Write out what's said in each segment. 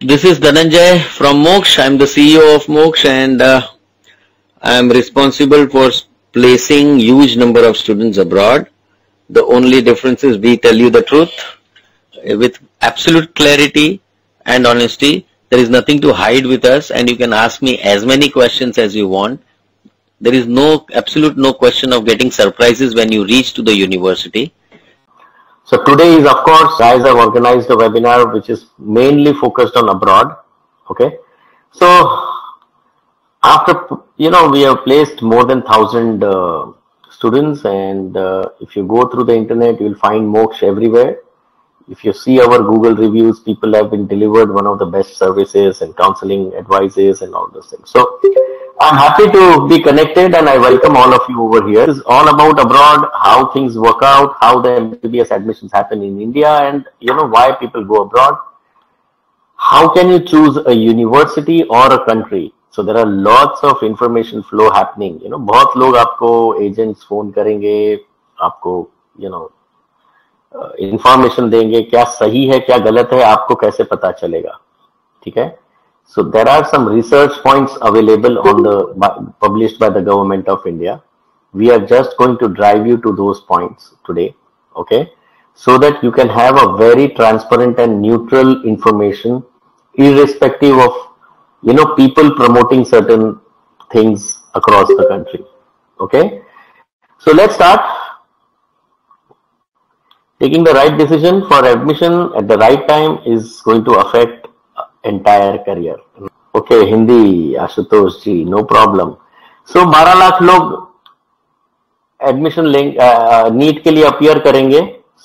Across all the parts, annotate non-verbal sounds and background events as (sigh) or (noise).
This is Dhananjay from Moksh. I'm the CEO of Moksh and uh, I'm responsible for placing huge number of students abroad. The only difference is we tell you the truth with absolute clarity and honesty. There is nothing to hide with us and you can ask me as many questions as you want. There is no absolute no question of getting surprises when you reach to the university. So today is of course guys have organized a webinar which is mainly focused on abroad. Okay. So after you know we have placed more than thousand uh, students and uh, if you go through the internet you will find Moksh everywhere. If you see our Google reviews, people have been delivered one of the best services and counseling advices and all those things. So I'm happy to be connected and I welcome all of you over here. It's all about abroad, how things work out, how the MBBS admissions happen in India and you know why people go abroad. How can you choose a university or a country? So there are lots of information flow happening. You know, बहुत लोग आपको agents phone करेंगे, आपको you know information देंगे क्या सही है क्या गलत है आपको कैसे पता चलेगा ठीक है so there are some research points available on the published by the government of India. We are just going to drive you to those points today, okay? So that you can have a very transparent and neutral information, irrespective of you know people promoting certain things across the country. Okay, so let's start. Taking the right decision for admission at the right time is going to affect entire career okay Hindi Ashutosh ji no problem so बारह लाख लोग admission लेंगे NEET के लिए appear करेंगे।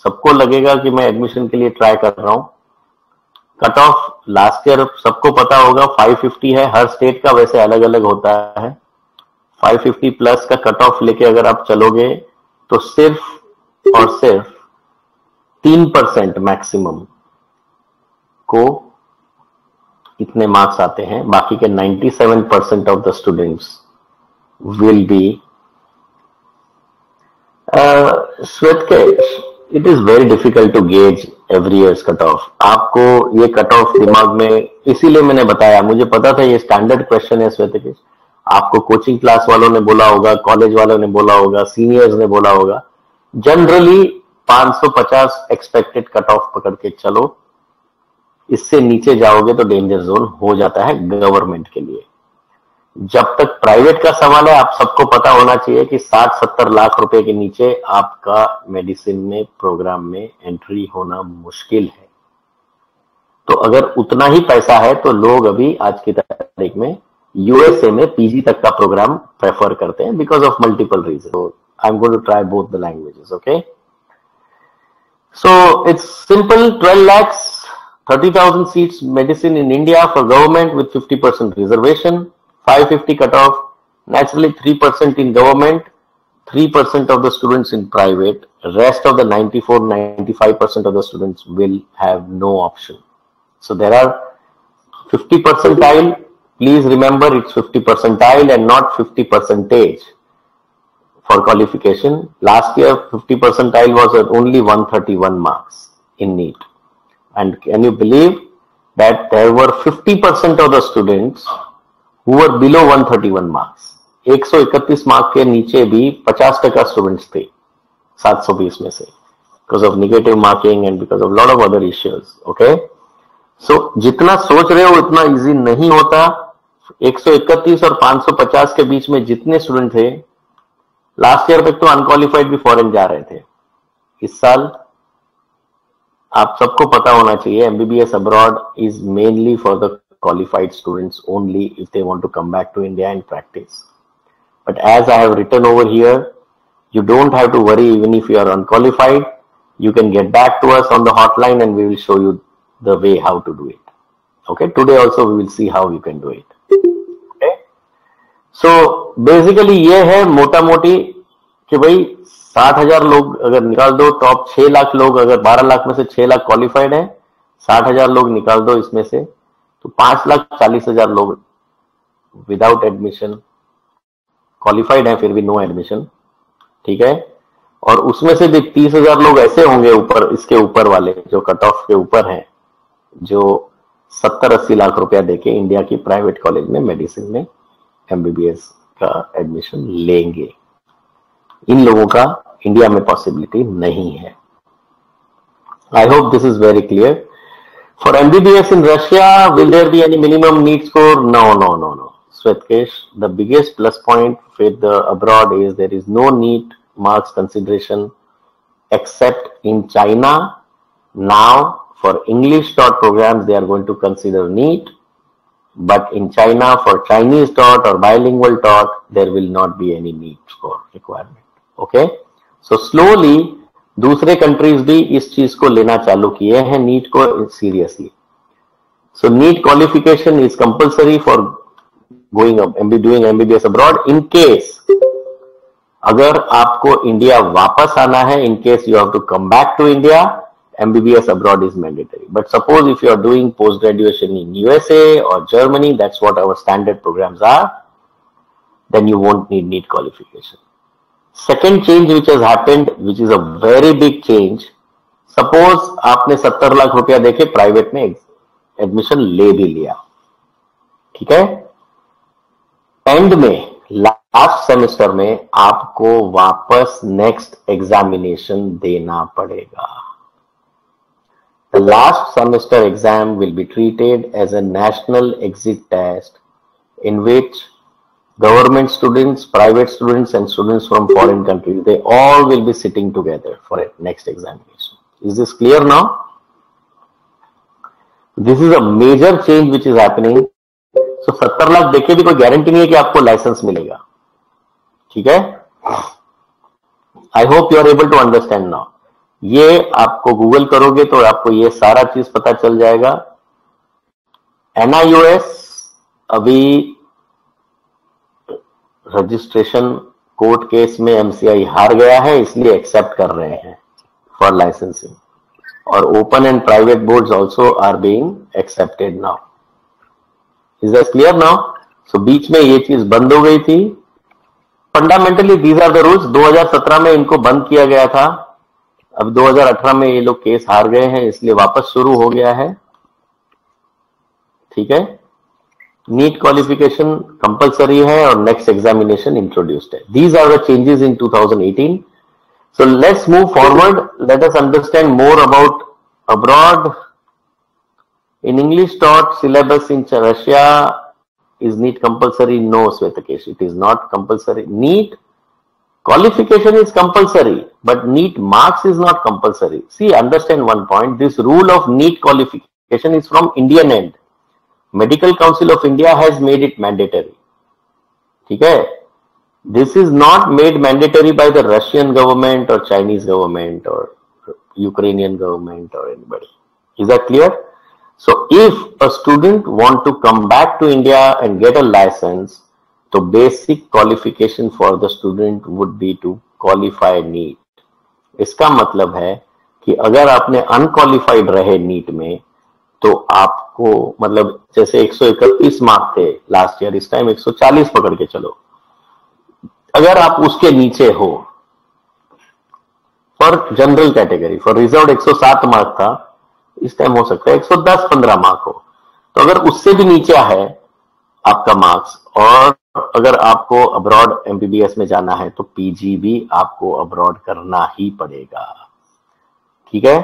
सबको लगेगा कि मैं एडमिशन के लिए ट्राई कर रहा हूँ। कट ऑफ़ लास्ट ईयर सबको पता होगा 550 है। हर स्टेट का वैसे अलग अलग होता है। 550 प्लस का कट ऑफ़ लेके अगर आप चलोगे तो सिर्फ़ और सिर्फ़ तीन परसेंट मैक्सिमम को इतने मार्क्स आते हैं, बाकी के 97 percent of the students will be श्वेत के it is very difficult to gauge every years cut off आपको ये कट ऑफ़ दिमाग में, इसीलिए मैंने बताया, मुझे पता था ये स्टैंडर्ड क्वेश्चन है श्वेत के। आपको कोचिंग क्लास वालों ने बोला होगा कॉलेज वालों ने बोला होगा सीनियर्स ने बोला होगा। जनरली 550 एक्सपेक्टेड कट ऑफ़ पकड़ के चलो। इससे नीचे जाओगे तो डेंजर जोन हो जाता है गवर्नमेंट के लिए। जब तक प्राइवेट का सवाल है, आप सबको पता होना चाहिए कि 60-70 लाख रुपए के नीचे आपका मेडिसिन में प्रोग्राम में एंट्री होना मुश्किल है। तो अगर उतना ही पैसा है तो लोग अभी आज की तारीख में यूएसए में पीजी तक का प्रोग्राम प्रेफर करते हैं because of multiple reason I am going to try both the languages okay so it's simple 12 lakhs 30,000 seats medicine in India for government with 50% reservation, 550 cutoff, naturally 3% in government, 3% of the students in private, rest of the 94, 95% of the students will have no option. So there are 50 percentile, please remember it's 50 percentile and not 50 percentage for qualification. Last year 50 percentile was at only 131 marks in NEET. And can you believe that there were 50% of the students who were below 131 marks. 131 mark के नीचे भी 50 टका students थे 720 में से because of negative marking and because of lot of other issues okay so जितना सोच रहे हो उतना इजी नहीं होता 131 और 550 के बीच में जितने स्टूडेंट थे लास्ट ईयर तक तो अनक्वालिफाइड भी फॉरेन जा रहे थे इस साल आप सबको पता होना चाहिए MBBS abroad is mainly for the qualified students only if they want to come back to India and practice but as I have return over here you don't have to worry even if you are unqualified you can get back to us on the hotline and we will show you the way how to do it okay today also we will see how you can do it so basically ये है मोटा मोटी कि भाई साठ हज़ार लोग अगर निकाल दो टॉप छह लाख लोग, अगर बारह लाख में से छह लाख क्वालिफाइड है, साठ हज़ार लोग निकाल दो इसमें से तो पाँच लाख चालीस हज़ार लोग विदाउट एडमिशन क्वालिफाइड है, फिर भी नो एडमिशन ठीक है? और उसमें से भी तीस हज़ार लोग ऐसे होंगे ऊपर, इसके ऊपर वाले, जो कट ऑफ़ के ऊपर हैं, जो सत्तर अस्सी लाख रुपया देके इंडिया की प्राइवेट कॉलेज में मेडिसिन में एमबीबीएस का एडमिशन लेंगे। इन लोगों का इंडिया में पॉसिबिलिटी नहीं है। I hope this is very clear for MBBS in Russia will there be any minimum need score no no no no स्वेतकेश the biggest plus point with abroad is there is no NEET marks consideration except in China now for English dot program they are going to consider NEET but in China for Chinese dot और bilingual dot there will not be any NEET score requirement okay so slowly दूसरे countries भी इस चीज़ को लेना चालू किए हैं NEET को seriously so NEET qualification is compulsory for going doing MBBS abroad in case अगर आपको इंडिया वापस आना है in case you have to come back to India MBBS abroad is mandatory but suppose if you are doing post graduation in USA और Germany that's what our standard programs are then you won't need NEET qualification second change which is happened which is a very big change suppose आपने सत्तर लाख रुपया देके private में admission ले भी लिया। ठीक है? एंड में लास्ट सेमेस्टर में आपको वापस नेक्स्ट एग्जामिनेशन देना पड़ेगा। The last semester exam will be treated as a national exit test in which government students, private students and students from foreign countries, they all will be sitting together for a next examination. Is this clear now? This is a major change which is happening. So 70 lakh देखे भी कोई guarantee नहीं है कि आपको licence मिलेगा ठीक है I hope you are able to understand now ये आपको गूगल करोगे तो आपको ये सारा चीज़ पता चल जाएगा एनआईओएस अभी रजिस्ट्रेशन कोर्ट केस में एमसीआई हार गया है, इसलिए एक्सेप्ट कर रहे हैं फॉर लाइसेंसिंग और open and private boards also are being accepted now is that clear now so बीच में ये चीज़ बंद हो गई थी। Fundamentally these are the rules 2017 में इनको बंद किया गया था। अब 2018 में ये लोग केस हार गए हैं, इसलिए वापस शुरू हो गया है। ठीक है? नीट क्वालिफिकेशन कंपलसरी है और नेक्स्ट एग्जामिनेशन इंट्रोड्यूस्ड है these are the changes in 2018 so let's move forward let us understand more about abroad in english taught syllabus in russia is neat compulsory no swetakesh it is not compulsory neat Qualification is compulsory, but NEET marks is not compulsory. See, understand one point. This rule of NEET qualification is from Indian end. Medical council of India has made it mandatory ठीक है? This is not made mandatory by the Russian government और Chinese government और Ukrainian government और any body is that clear so if a student want to come back to India and get a license तो basic qualification for the student would be to qualify NEET इसका मतलब है कि अगर आपने unqualified रहे NEET में तो आप आपको मतलब जैसे 131 मार्क थे लास्ट ईयर इस टाइम 140 पकड़ के चलो। अगर आप उसके नीचे हो for general category for reserve 107 mark था, इस टाइम हो सकता है 110 15 मार्क हो। तो अगर उससे भी नीचे है आपका मार्क्स और अगर आपको अब्रॉड एमबीबीएस में जाना है तो पीजी भी आपको अब्रॉड करना ही पड़ेगा। ठीक है?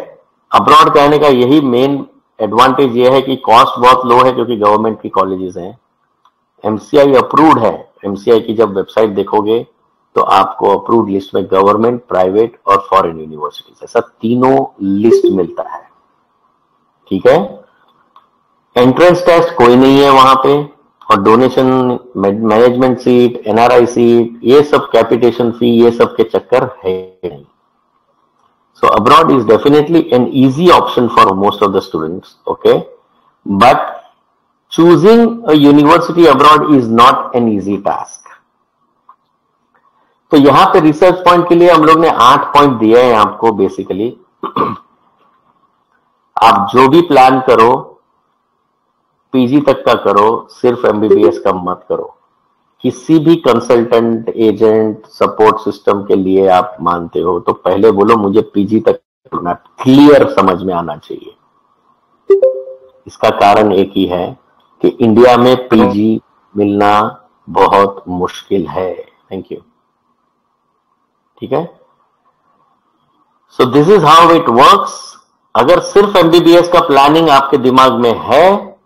अब्रॉड कहने का यही मेन एडवांटेज ये है कि कॉस्ट बहुत लो है क्योंकि गवर्नमेंट की कॉलेजेस हैं। एमसीआई अप्रूव्ड है। एमसीआई की जब वेबसाइट देखोगे तो आपको अप्रूव्ड लिस्ट में गवर्नमेंट प्राइवेट और फॉरेन यूनिवर्सिटीज ऐसा तीनों लिस्ट मिलता है। ठीक है? एंट्रेंस टेस्ट कोई नहीं है वहाँ पे। और donation management seat NRI seat ये सब कैपिटेशन फ़ी ये सब के चक्कर है नहीं। So abroad is definitely an easy option for most of the students okay but choosing a university abroad is not an easy task तो यहाँ पे रिसर्च पॉइंट के लिए हम लोग ने आठ पॉइंट दिए हैं आपको बेसिकली आप जो भी प्लान करो पीजी तक का करो, सिर्फ़ एमबीबीएस का मत करो। किसी भी कंसल्टेंट एजेंट सपोर्ट सिस्टम के लिए आप मानते हो तो पहले बोलो, मुझे पीजी तक क्लियर समझ में आना चाहिए। इसका कारण एक ही है कि इंडिया में पीजी मिलना बहुत मुश्किल है। थैंक यू ठीक है? So this is how it works अगर सिर्फ़ एमबीबीएस का प्लानिंग आपके दिमाग में है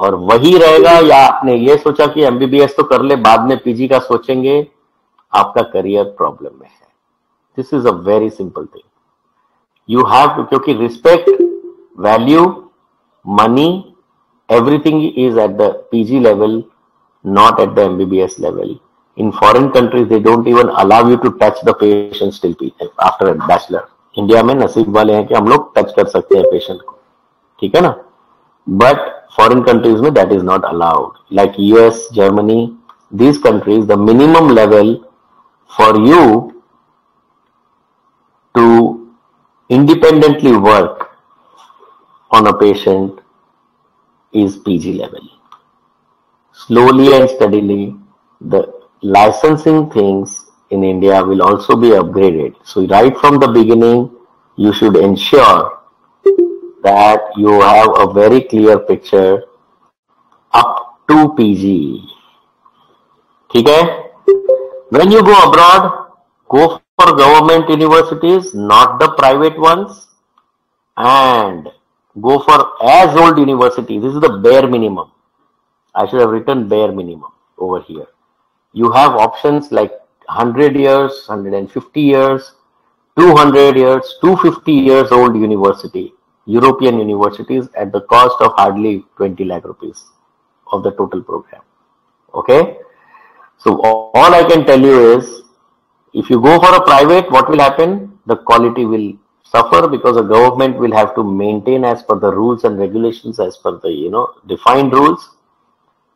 और वही रहेगा, या आपने ये सोचा कि एमबीबीएस तो कर ले, बाद में पीजी का सोचेंगे, आपका करियर प्रॉब्लम में है। This is a very simple thing you have क्योंकि respect value money everything is at the PG level not at the MBBS level in foreign countries they don't even allow you to touch the patient still after bachelor India में नसीब वाले हैं कि हम लोग touch कर सकते हैं पेशेंट को। ठीक है ना? But foreign countries no, that is not allowed. Like us germany these countries the minimum level for you to independently work on a patient is pg level. Slowly and steadily the licensing things in india will also be upgraded. So right from the beginning you should ensure that you have a very clear picture up to PG. Okay? When you go abroad, go for government universities, not the private ones, and go for as old university. This is the bare minimum. I should have written bare minimum over here. You have options like 100 years, 150 years, 200 years, 250 years old university, European universities at the cost of hardly 20 lakh rupees of the total program. Okay. So all I can tell you is if you go for a private, what will happen? The quality will suffer because the government will have to maintain as per the rules and regulations as per the, you know, defined rules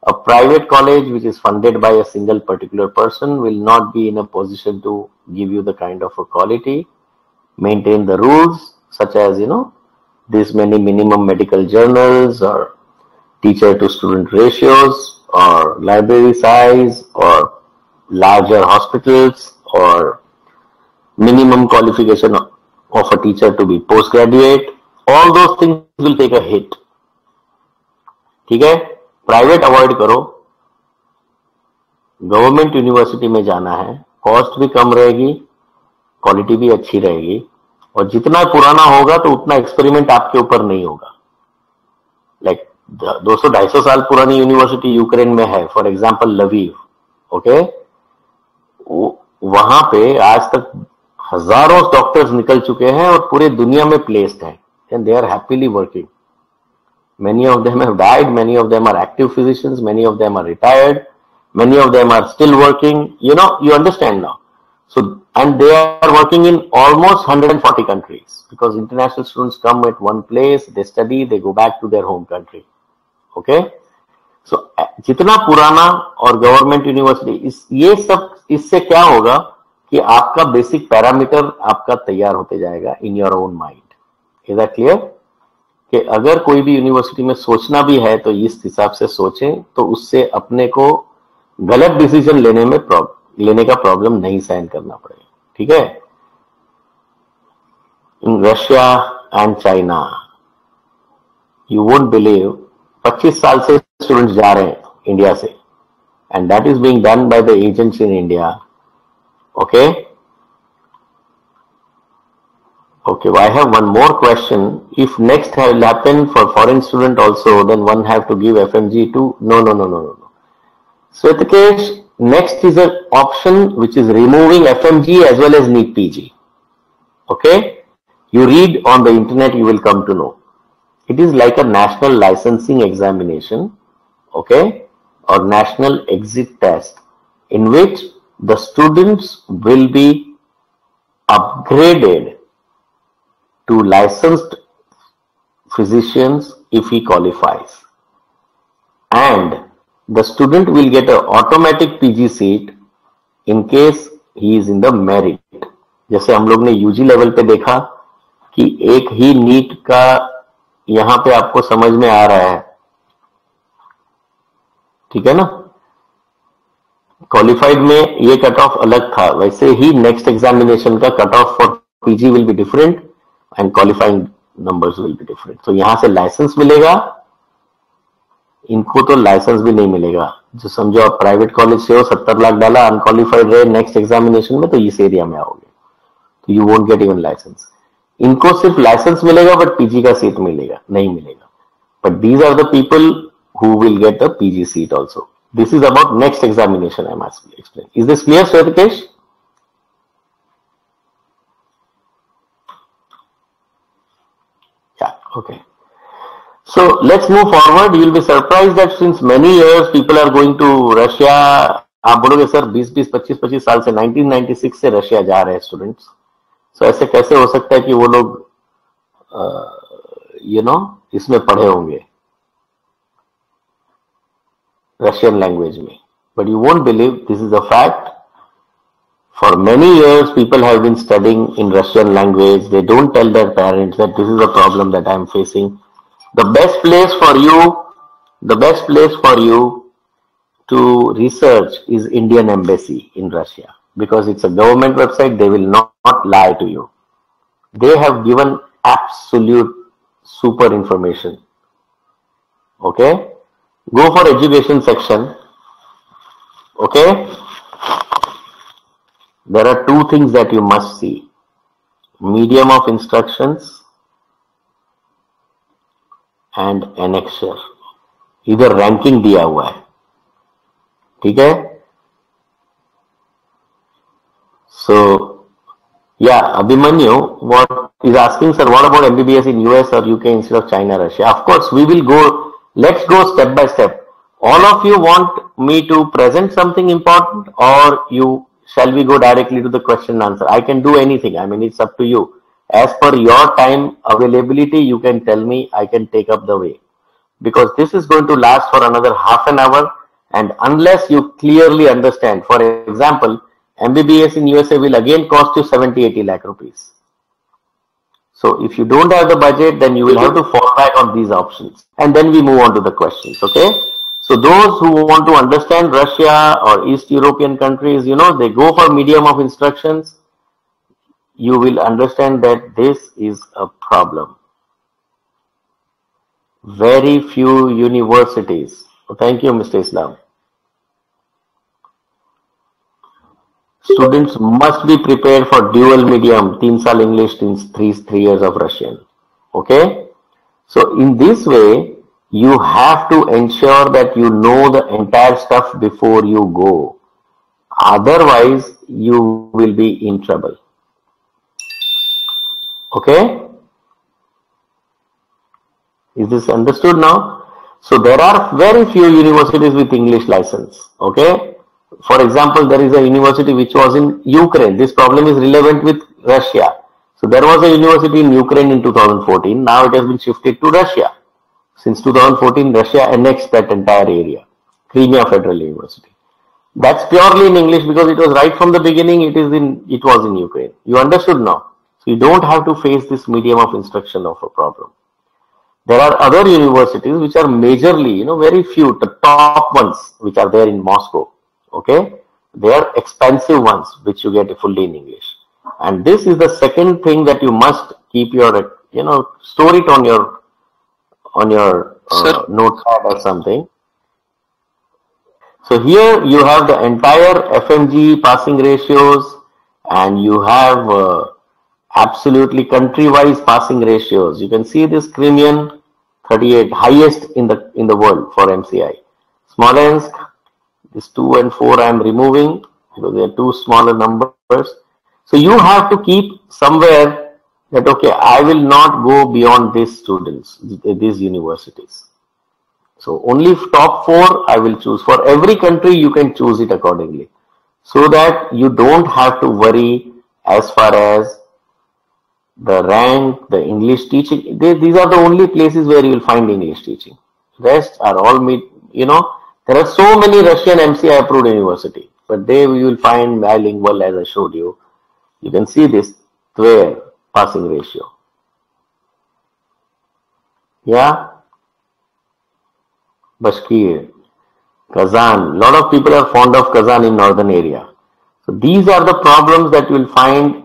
a private college which is funded by a single particular person will not be in a position to give you the kind of a quality, maintain the rules such as, you know, this many minimum medical journals or teacher to student ratios or library size or larger hospitals or minimum qualification of a teacher to be postgraduate. All those things will take a hit. Okay? Private avoid करो government university में जाना है cost भी कम रहेगी quality भी अच्छी रहेगी और जितना पुराना होगा तो उतना एक्सपेरिमेंट आपके ऊपर नहीं होगा लाइक दो सौ ढाई सौ साल पुरानी यूनिवर्सिटी यूक्रेन में है फॉर एग्ज़ाम्पल लवीव ओके वहाँ पे आज तक हज़ारों डॉक्टर्स निकल चुके हैं और पूरे दुनिया में प्लेस्ड हैं and they are happily working Many of them have died. Many of them are active physicians. Many of them are retired. Many of them are still working. You know, you understand now. So, and they are working in almost 140 countries because international students come at one place, they study, they go back to their home country. Okay? So, जितना पुराना और government university इस ये सब इससे क्या होगा कि आपका बेसिक पैरामीटर आपका तैयार होते जाएगा in your own mind is that clear कि अगर कोई भी यूनिवर्सिटी में सोचना भी है तो इस हिसाब से सोचें तो उससे अपने को गलत डिसीज़न लेने में लेने का प्रॉब्लम नहीं सहन करना पड़ेगा ठीक है? In Russia and China you won't believe 25 साल से स्टूडेंट जा रहे हैं इंडिया से। And that is being done by the agents in India okay okay I have one more question if next have happen for foreign student also then one have to give F M G to no no no no no Swetakesh Next is an option which is removing FMG as well as NEET PG. Okay, you read on the internet, you will come to know. It is like a national licensing examination, okay, or national exit test in which the students will be upgraded to licensed physicians if he qualifies. And the student will get an automatic PG seat in case he is in the merit. जैसे हम लोग ने UG level पे देखा कि एक ही NEET का यहाँ पे आपको समझ में आ रहा है ठीक है ना क्वालिफाइड में ये कट ऑफ़ अलग था वैसे ही नेक्स्ट एग्जामिनेशन का cut off for PG will be different and qualifying numbers will be different. So यहाँ से लाइसेंस मिलेगा इनको तो लाइसेंस भी नहीं मिलेगा। जो समझो आप प्राइवेट कॉलेज से हो, सत्तर लाख डाला अनक्वालिफाइड रहे नेक्स्ट एग्जामिनेशन में तो इस एरिया में आओगे। तो you won't get even licence इनको सिर्फ़ लाइसेंस मिलेगा बट पीजी का सीट मिलेगा, नहीं मिलेगा। But these are the people who will get the PG seat also this is about next examination I must explain is this clear Swetakesh okay so let's move forward you'll be surprised that since many years people are going to russia आप बोलोगे sir 20 20 25 25 साल से 1996 से Russia जा रहे हैं students so ऐसे कैसे हो सकता है कि वो लोग यू नो इसमें पढ़े होंगे रशियन लैंग्वेज में but you won't believe this is a fact For many years, people have been studying in Russian language. They don't tell their parents that this is a problem that I'm facing. The best place for you, the best place for you to research is Indian Embassy in Russia because it's a government website, they will not, not lie to you. They have given absolute super information. Okay? Go for education section. Okay? There are two things that you must see. Medium of instructions and annexure. इधर ranking दिया हुआ है ठीक है So, yeah, Abhimanyu, what is asking, sir, what about MBBS in US or UK instead of China, Russia? Of course, we will go, let's go step by step. All of you want me to present something important or you, shall we go directly to the question and answer? I can do anything. I mean, it's up to you. As per your time availability, you can tell me, I can take up the way. Because this is going to last for another half an hour. And unless you clearly understand, for example, MBBS in USA will again cost you 70 80 lakh rupees. So if you don't have the budget, then you will have to fall back on these options. And then we move on to the questions, okay? So those who want to understand Russia or East European countries, you know, they go for medium of instructions. You will understand that this is a problem. Very few universities. thank you, Mr. Islam Students must be prepared for dual medium, 3 साल English, 3, 3 years of Russian. Okay? So in this way, you have to ensure that you know the entire stuff before you go. Otherwise, you will be in trouble. Okay? Is this understood now? So there are very few universities with English license. Okay? For example, there is a university which was in Ukraine. This problem is relevant with Russia. So there was a university in Ukraine in 2014. Now it has been shifted to Russia. Since 2014, Russia annexed that entire area. Crimea Federal University. That's purely in English because it was right from the beginning. It is in. It was in Ukraine. You understood now. So you don't have to face this medium of instruction of a problem. There are other universities which are majorly, you know, very few, the top ones which are there in Moscow okay? They are expensive ones which you get fully in english. And this is the second thing that you must keep your you know store it on your on your uh, notepad or something. So here you have the entire fmg passing ratios and you have uh, absolutely country wise passing ratios you can see this crimean 38 highest in the in the world for mci smolensk this 2 and 4 I am removing because they are two smaller numbers. So you have to keep somewhere that okay, I will not go beyond these students, these universities. So only top four I will choose. For every country you can choose it accordingly. So that you don't have to worry as far as the rank, the English teaching. They, these are the only places where you will find English teaching. Rest are all, you know, there are so many Russian MCI approved university, but they you will find bilingual as I showed you. You can see this Tver passing ratio. Yeah? Bashkir, Kazan. lot of people are fond of Kazan in northern area. So these are the problems that you will find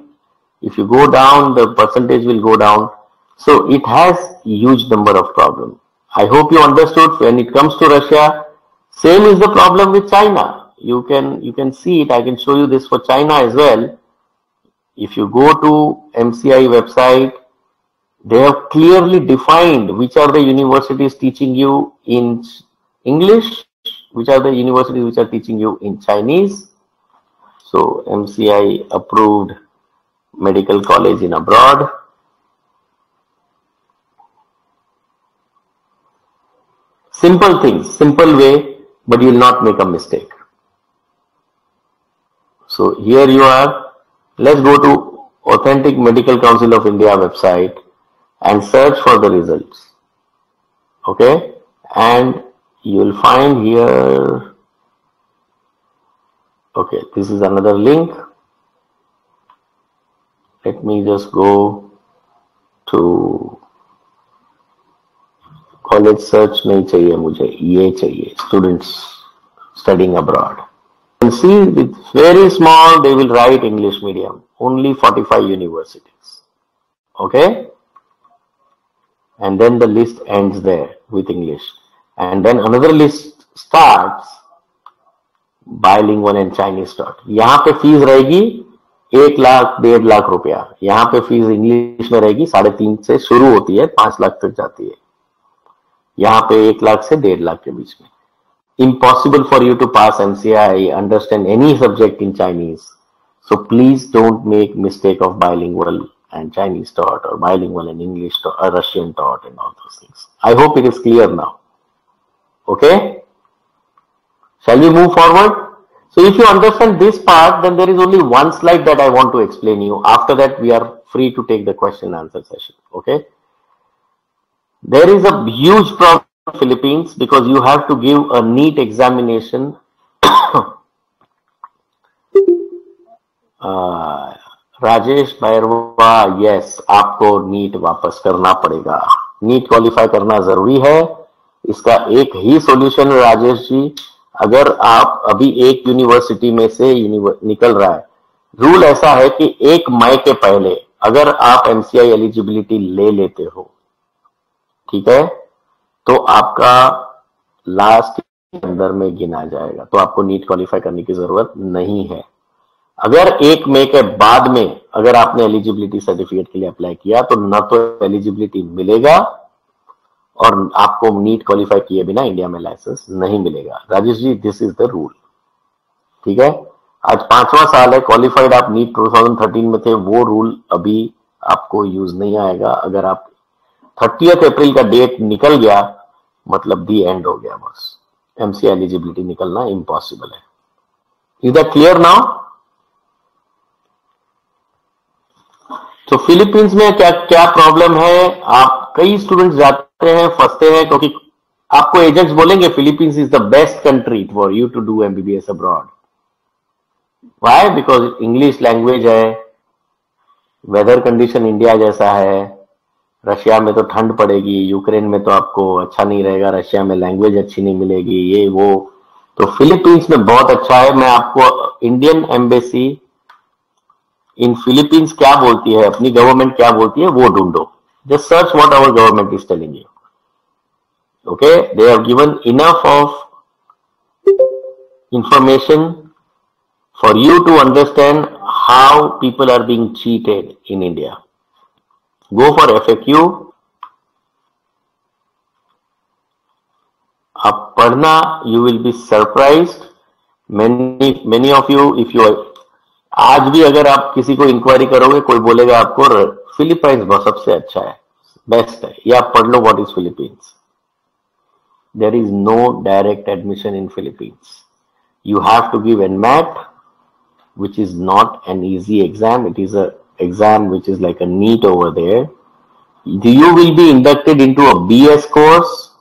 if you go down, the percentage will go down. So it has huge number of problems. I hope you understood when it comes to Russia, same is the problem with China. You can, you can see it. I can show you this for China as well. If you go to MCI website, they have clearly defined which are the universities teaching you in English, which are the universities which are teaching you in Chinese. So MCI approved medical college in abroad. Simple things, simple way, but you will not make a mistake. So here you are. Let's go to Authentic Medical Council of India website and search for the results. Okay, and you will find here. Okay, this is another link. Let me just go to college search नहीं चाहिए मुझे ये चाहिए students studying abroad see with very small they will write english medium only 45 universities okay and then the list ends there with english and then another list starts bilingual and chinese taught यहाँ पे fees रहेगी एक लाख, डेढ़ लाख रुपया। यहाँ पे fees English में रहेगी, साढ़े तीन से शुरू होती है, पाँच लाख तक जाती है। यहाँ पे एक लाख से डेढ़ लाख के बीच में। Impossible for you to pass MCI understand any subject in Chinese so please don't make mistake of bilingual and Chinese taught और bilingual and English Russian taught in all those things I hope it is clear now okay shall you move forward So if you understand this part, then there is only one slide that I want to explain you. After that, we are free to take the question answer session. Okay? There is a huge problem in Philippines because you have to give a NEET examination. (coughs) uh, Rajesh Bairwa yes आपको NEET वापस करना पड़ेगा NEET qualify करना जरूरी है इसका एक ही solution Rajesh ji अगर आप अभी एक यूनिवर्सिटी में से निकल रहा है रूल ऐसा है कि एक मई के पहले अगर आप एमसीआई एलिजिबिलिटी ले लेते हो, ठीक है तो आपका लास्ट अंदर में गिना जाएगा तो आपको नीट क्वालिफाई करने की ज़रूरत नहीं है। अगर एक मई के बाद में अगर आपने एलिजिबिलिटी सर्टिफिकेट के लिए अप्लाई किया तो न तो एलिजिबिलिटी मिलेगा और आपको नीट क्वालिफाई किए बिना इंडिया में लाइसेंस नहीं मिलेगा। Rajesh ji this is the rule ठीक है? आज पांचवा साल है क्वालिफाइड आप नीट 2013 में थे, वो रूल अभी आपको यूज़ नहीं आएगा। अगर आप थर्टी अप्रैल का डेट निकल गया मतलब दी एंड हो गया बस। एमसी एलिजिबिलिटी निकलना इम्पॉसिबल है। इज़ दैट क्लियर नाउ तो फिलीपींस में क्या क्या प्रॉब्लम है? आप, कई स्टूडेंट्स जाते हैं, फंसते हैं, क्योंकि आपको एजेंट्स बोलेंगे Philippines is the best country for you to do MBBS abroad why because English language है वेदर कंडीशन इंडिया जैसा है रशिया में तो ठंड पड़ेगी यूक्रेन में तो आपको अच्छा नहीं रहेगा रशिया में लैंग्वेज अच्छी नहीं मिलेगी, ये, वो। तो फिलीपींस में बहुत अच्छा है। मैं आपको इंडियन एम्बेसी इन फिलीपींस क्या बोलती है, अपनी गवर्नमेंट क्या बोलती है, वो ढूंढो। Just search what our government is telling you okay they have given enough of information for you to understand how people are being cheated in India. Go for FAQ. आप पढ़ना you will be surprised. Many many of you if you आज भी अगर आप किसी को inquiry करोगे कोई बोलेगा आपको फिलीपाइंस बहुत सबसे अच्छा है बेस्ट है या आप पढ़ लो what is Philippines there is no direct admission in Philippines. You have to give NMAT, which is not an easy exam. It is a exam which is like a NEET over there. You will be inducted into a BS course.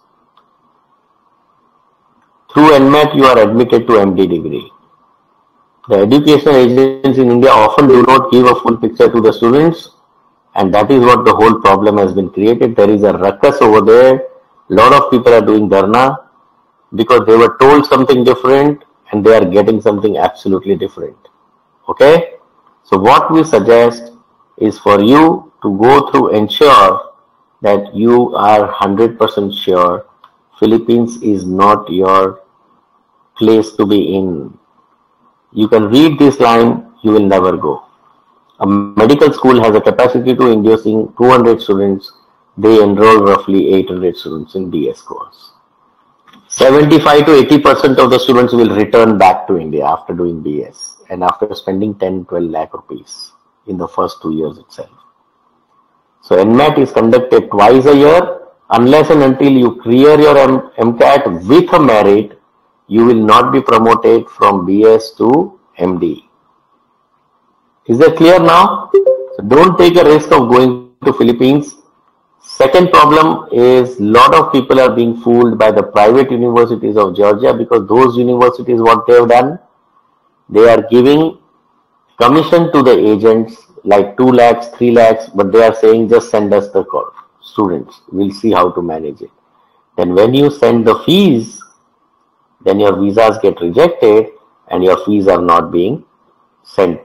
Through NMAT, you are admitted to MD degree. The educational agencies in India often do not give a full picture to the students, and that is what the whole problem has been created. There is a ruckus over there. Lot of people are doing dharna because they were told something different and they are getting something absolutely different. Okay? So what we suggest is for you to go through and ensure that you are 100% sure Philippines is not your place to be in. You can read this line, you will never go. A medical school has a capacity to inducing 200 students. They enroll roughly 800 students in BS course. 75 to 80% of the students will return back to India after doing BS and after spending 10, 12 lakh rupees in the first two years itself. So NMAT is conducted twice a year. Unless and until you clear your M- MCAT with a merit, you will not be promoted from BS to MD. Is that clear now? So don't take a risk of going to Philippines. Second problem is lot of people are being fooled by the private universities of Georgia because those universities what they have done, they are giving commission to the agents like 2 lakhs, 3 lakhs, but they are saying just send us the call. students. We'll see how to manage it. Then when you send the fees, then your visas get rejected and your fees are not being sent,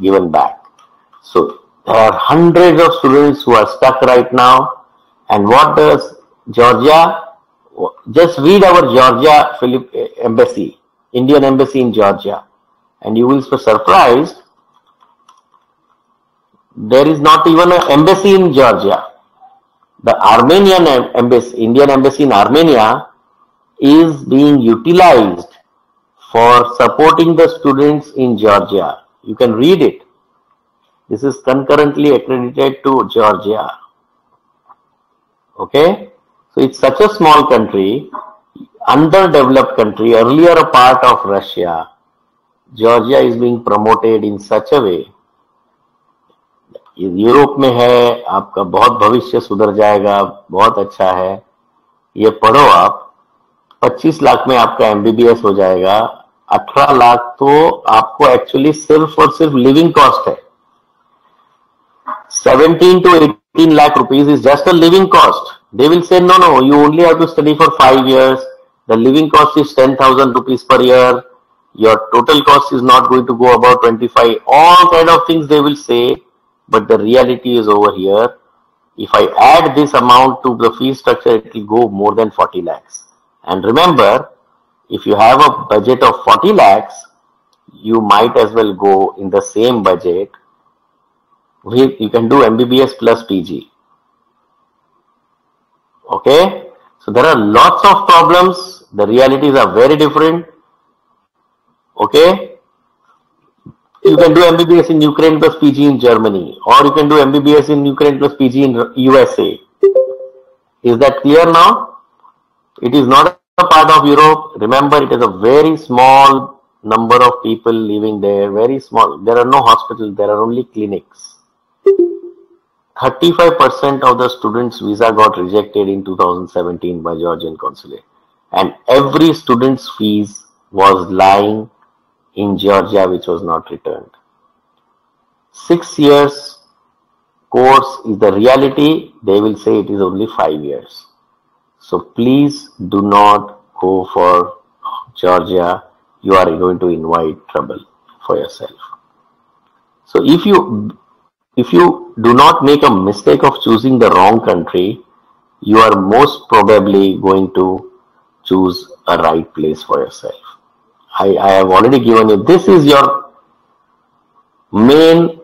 given back. So there are hundreds of students who are stuck right now. And what does Georgia? Just read our Georgia Philip eh, embassy, Indian embassy in Georgia, and you will be surprised there is not even an embassy in Georgia. The Armenian embassy, Indian embassy in Armenia is being utilized for supporting the students in Georgia. You can read it. This is concurrently accredited to Georgia. Okay? So it's such a small country, underdeveloped country, earlier a part of Russia. Georgia is being promoted in such a way Europe में है आपका बहुत भविष्य सुधर जाएगा बहुत अच्छा है ये पढ़ो आप 25 लाख में आपका एमबीबीएस हो जाएगा अठारह लाख तो आपको एक्चुअली सिर्फ़ और सिर्फ़ लिविंग कॉस्ट है। Seventeen to eighteen lakh rupees is just a living cost they will say no no you only have to study for five years the living cost is ten thousand rupees per year your total cost is not going to go about twenty five all kind of things they will say but the reality is over here if I add this amount to the fees structure it will go more than forty lakhs and remember if you have a budget of 40 lakhs, you might as well go in the same budget. You can do MBBS plus PG. Okay? So there are lots of problems. The realities are very different. Okay? you can do MBBS in Ukraine plus PG in Germany, or you can do MBBS in Ukraine plus PG in USA. Is that clear now? It is not part of Europe. Remember, it is a very small number of people living there, very small. There are no hospitals, there are only clinics. 35% of the students' visa got rejected in 2017 by Georgian consulate. And every student's fees was lying in Georgia which was not returned. Six years course is the reality, they will say it is only five years. So please do not go for Georgia, you are going to invite trouble for yourself. So if you if you do not make a mistake of choosing the wrong country, you are most probably going to choose a right place for yourself. I, I have already given you this is your main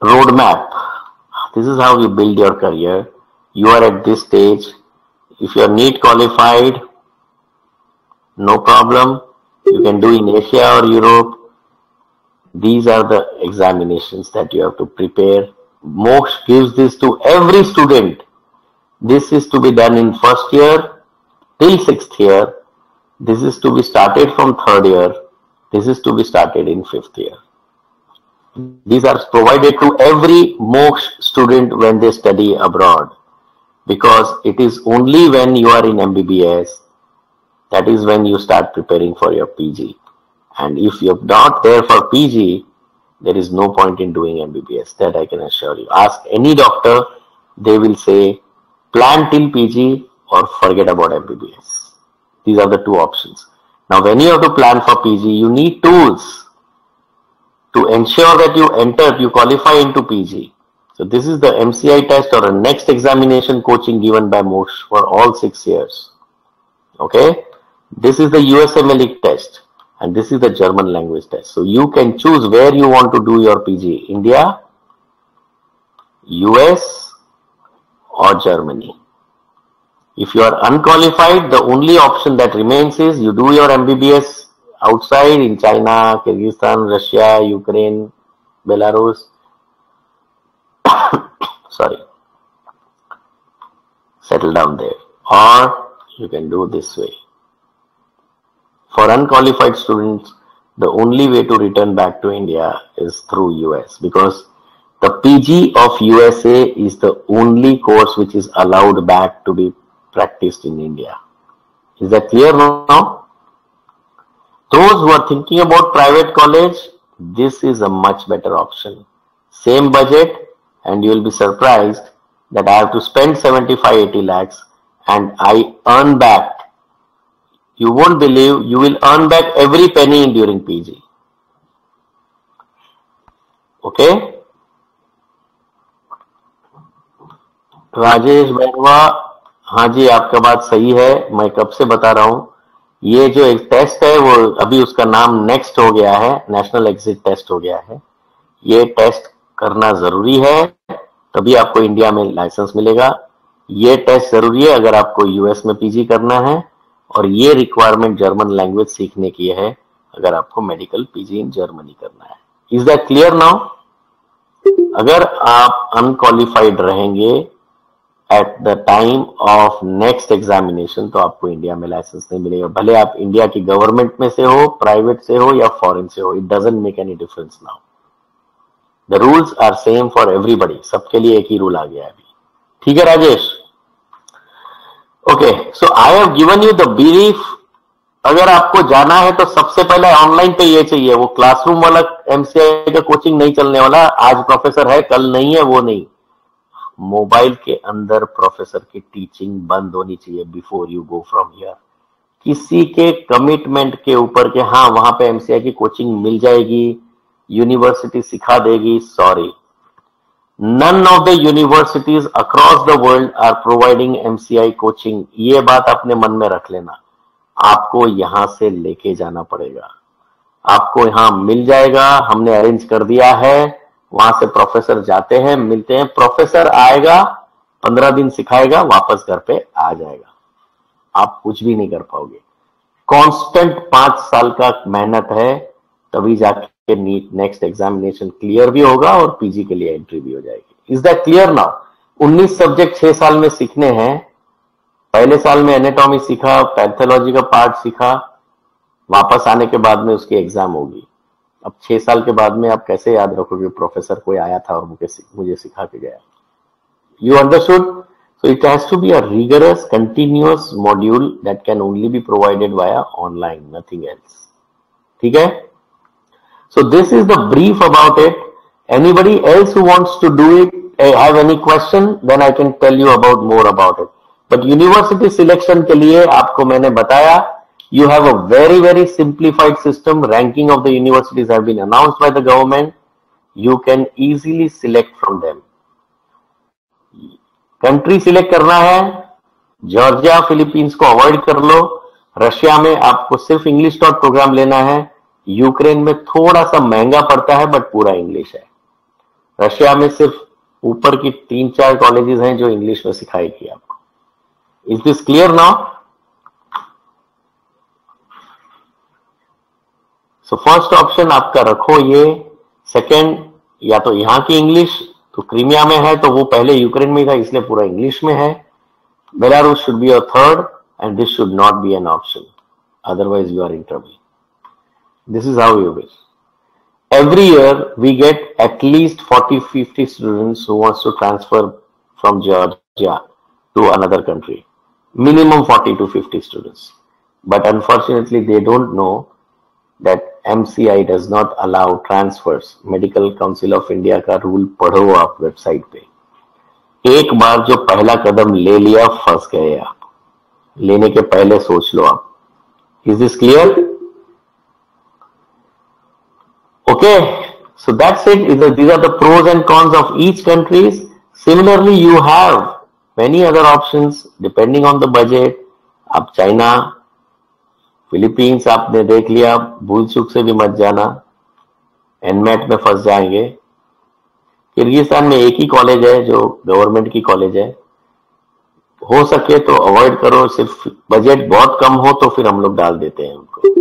roadmap this is how you build your career you are at this stage if you are NEET qualified no problem. You can do in Asia or Europe. These are the examinations that you have to prepare. Moksha gives this to every student. This is to be done in first year till sixth year. This is to be started from third year. This is to be started in fifth year. These are provided to every Moksha student when they study abroad because it is only when you are in MBBS that is when you start preparing for your PG. And if you're not there for PG, there is no point in doing MBBS. That I can assure you. Ask any doctor, they will say plan till PG or forget about MBBS. These are the two options. Now, when you have to plan for PG, you need tools to ensure that you enter, you qualify into PG. So this is the MCI test or a next examination coaching given by Mosh for all six years. Okay. This is the USMLE test and this is the German language test. So you can choose where you want to do your PG, India, US or Germany. If you are unqualified, the only option that remains is you do your MBBS outside in China, Kyrgyzstan, Russia, Ukraine, Belarus. Settle down there. Or you can do this way. For unqualified students, the only way to return back to India is through US because the PG of USA is the only course which is allowed back to be practiced in India. Is that clear now? Those who are thinking about private college, this is a much better option. Same budget and you will be surprised that I have to spend 75 80 lakhs and I earn back. You won't believe you will earn back every penny during PG. Okay? Rajesh Bairwa हाँ जी आपका बात सही है मैं कब से बता रहा हूँ ये जो एक टेस्ट है वो अभी उसका नाम नेक्स्ट हो गया है नेशनल एग्जिट टेस्ट हो गया है ये टेस्ट करना ज़रूरी है तभी आपको इंडिया में लाइसेंस मिलेगा। ये टेस्ट ज़रूरी है अगर आपको यूएस में पीजी करना है और ये रिक्वायरमेंट जर्मन लैंग्वेज सीखने की है, अगर आपको मेडिकल पीजी इन जर्मनी करना है। इज़ दैट क्लियर नाउ अगर आप अनक्वालिफाइड रहेंगे at the time of next examination तो आपको इंडिया में लाइसेंस नहीं मिलेगा। भले आप इंडिया की गवर्नमेंट में से हो प्राइवेट से हो या फॉरेन से हो it doesn't make any difference now the rules are same for everybody सबके लिए एक ही रूल आ गया है अभी। ठीक है, Rajesh? Okay so I have given you the brief अगर आपको जाना है तो सबसे पहले ऑनलाइन पे ये चाहिए। वो क्लासरूम वाला एमसीआई का कोचिंग नहीं चलने वाला। आज प्रोफेसर है, कल नहीं है, वो नहीं। मोबाइल के अंदर प्रोफेसर की टीचिंग बंद होनी चाहिए before you go from here किसी के कमिटमेंट के ऊपर के हाँ वहाँ पे एमसीआई की कोचिंग मिल जाएगी। यूनिवर्सिटी सिखा देगी sorry none of the universities across the world are providing MCI coaching ये बात अपने मन में रख लेना। आपको यहाँ से लेके जाना पड़ेगा। आपको यहाँ मिल जाएगा। हमने अरेंज कर दिया है। वहाँ से प्रोफेसर जाते हैं, मिलते हैं। प्रोफेसर आएगा, पंद्रह दिन सिखाएगा, वापस घर पे आ जाएगा। आप कुछ भी नहीं कर पाओगे। कांस्टेंट पाँच साल का मेहनत है। तभी जाके नीट नेक्स्ट एग्जामिनेशन क्लियर भी होगा और पीजी के लिए एंट्री भी हो जाएगी। Is that clear now 19 subject छह साल में सीखने हैं। पहले साल में एनेटॉमी सीखा पैथोलॉजी का पार्ट सीखा। वापस आने के बाद में उसकी एग्ज़ाम होगी। अब छह साल के बाद में आप कैसे याद रखोगे? प्रोफेसर कोई आया था और मुझे मुझे सिखा के गया। You understood so it has to be a rigorous, continuous module that can only be provided via online nothing else ठीक है? So this is the brief about it anybody else who wants to do it uh, have any question then i can tell you about more about it but university selection के लिए आपको मैंने बताया You have a very, very simplified system. Ranking of the universities have been announced by the government. You can easily select from them. Country select करना है Georgia Philippines को avoid कर लो Russia में आपको सिर्फ़ इंग्लिश डॉट प्रोग्राम लेना है Ukraine में थोड़ा सा महँगा पड़ता है बट पूरा इंग्लिश है। रशिया में सिर्फ़ ऊपर की तीन चार कॉलेजेस हैं जो इंग्लिश में सिखाएगी आपको। Is this clear now so first option आपका रखो ये। सेकंड या तो यहाँ की इंग्लिश तो क्रीमिया में है तो वो पहले यूक्रेन में था, इसलिए पूरा इंग्लिश में है। Belarus should be a third and this should not be an option otherwise you are in trouble This is how you wish every year we get at least 40 50 students who wants to transfer from georgia to another country minimum 40 to 50 students but unfortunately they don't know that MCI does not allow transfers. Medical Council of India का rule पढ़ो आप website पे एक बार जो पहला कदम ले लिया फंस गए आप लेने के पहले सोच लो आप is this clear okay So that's it. These are the pros and cons of each countries. Similarly, you have many other options depending on the budget. अब चाइना फिलीपींस आपने देख लिया भूल चूक से भी मत जाना एनमेट में फंस जाएँगे किर्गिस्तान में एक ही कॉलेज है जो गवर्नमेंट की कॉलेज है हो सके तो अवॉइड करो सिर्फ़ बजट बहुत कम हो तो फिर हम लोग डाल देते हैं उनको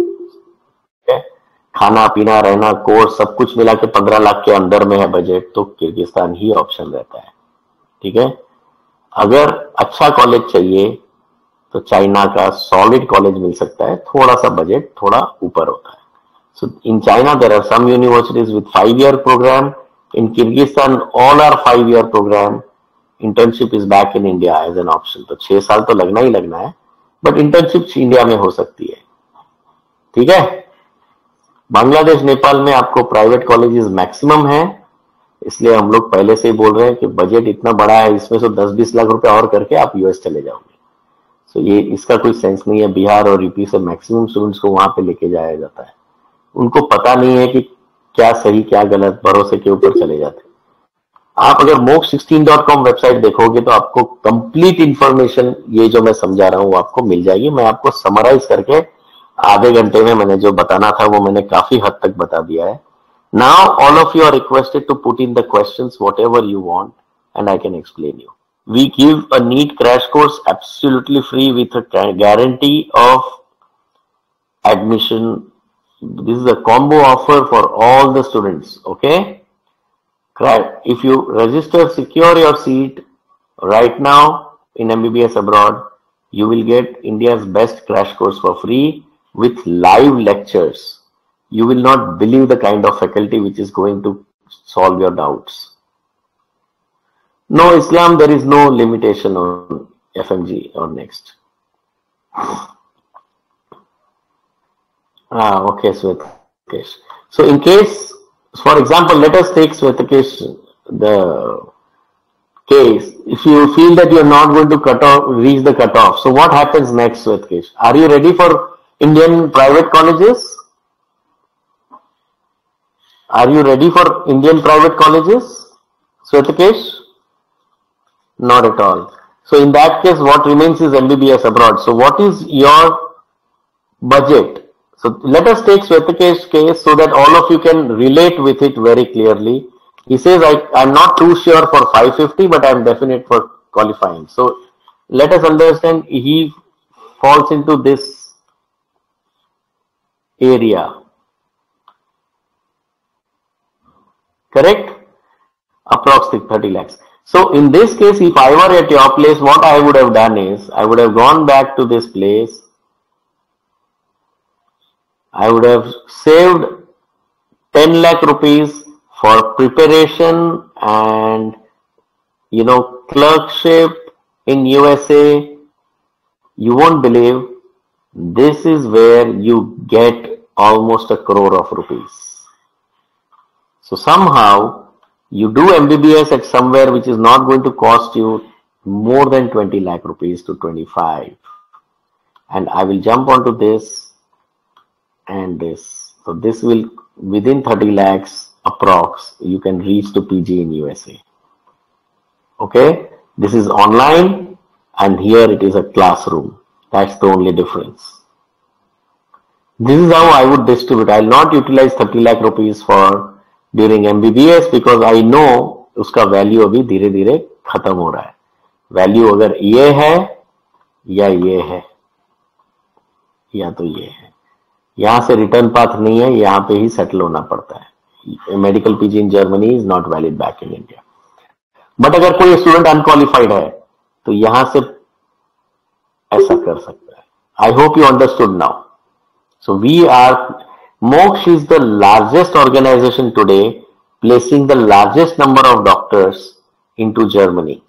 खाना, पीना, रहना, कोर्स, सब कुछ मिला के पंद्रह लाख के अंदर में है बजट तो किर्गिस्तान ही ऑप्शन रहता है। ठीक है? अगर अच्छा कॉलेज चाहिए तो चाइना का सॉलिड कॉलेज मिल सकता है। थोड़ा सा बजट थोड़ा ऊपर होता है। So in China there are some universities with five year program in Kyrgyzstan all are five year program internship is back in India as an option तो छह साल तो लगना ही लगना है बट इंटर्नशिप इंडिया में हो सकती है। ठीक है? बांग्लादेश, नेपाल में आपको प्राइवेट कॉलेजेस मैक्सिमम है। इसलिए हम लोग पहले से ही बोल रहे हैं कि बजट इतना बड़ा है, इसमें से दस बीस लाख रुपए और करके आप यूएस चले जाओगे। सो ये, इसका कोई सेंस नहीं है। बिहार और यूपी से मैक्सिमम स्टूडेंट्स को वहाँ पे लेके जाया जाता है। उनको पता नहीं है कि क्या सही, क्या गलत, भरोसे के ऊपर चले जाते आप अगर mock sixteen dot com website देखोगे तो आपको कंप्लीट इंफॉर्मेशन ये जो मैं समझा रहा हूँ आपको मिल जाएगी। मैं आपको समराइज करके आधे घंटे में मैंने जो बताना था वो मैंने काफ़ी हद तक बता दिया है now all of you are requested to put in the question whatever you want and I can explain you give a neat crash course absolutely free with a guarantee of admission this is a combo offer for all the students okay if you register secure your seat right now in mbbs abroad you will get india's best crash course for free with live lectures you will not believe the kind of faculty which is going to solve your doubts no islam there is no limitation on fmg or next ah okay Swetakesh. so in case for example let us take Swetakesh the case if you feel that you're not going to cut off reach the cutoff so what happens next Swetakesh? are you ready for Indian private colleges? Are you ready for Indian private colleges, Swetakesh? Not at all. So in that case, what remains is MBBS abroad. So what is your budget? So let us take Swetakesh case so that all of you can relate with it very clearly. He says, I'm not too sure for 550, but I'm definite for qualifying. So let us understand he falls into this area. Correct? Approximately 30 lakhs. So in this case, if I were at your place, what I would have done is, I would have gone back to this place. I would have saved 10 lakh rupees for preparation and, you know, clerkship in USA. You won't believe this is where you get almost a crore of rupees. So somehow you do MBBS at somewhere which is not going to cost you more than 20 lakh rupees to 25. And I will jump onto this and this. So this will within 30 lakhs approx you can reach to PG in USA. Okay, this is online and here it is a classroom. That's the only difference. This is how I would distribute. I will not utilize 30 lakh rupees for during MBBS because I know उसका value अभी धीरे धीरे खत्म हो रहा है value अगर ये है या ये है या तो ये है यहाँ से रिटर्न पाथ नहीं है यहाँ पे ही सेटल होना पड़ता है medical PG in Germany is not valid back in India but अगर कोई स्टूडेंट अनक्वालिफाइड है तो यहाँ से ऐसा कर सकता है I hope you understood now so we are Moksh is the largest organization today placing the largest number of doctors into Germany.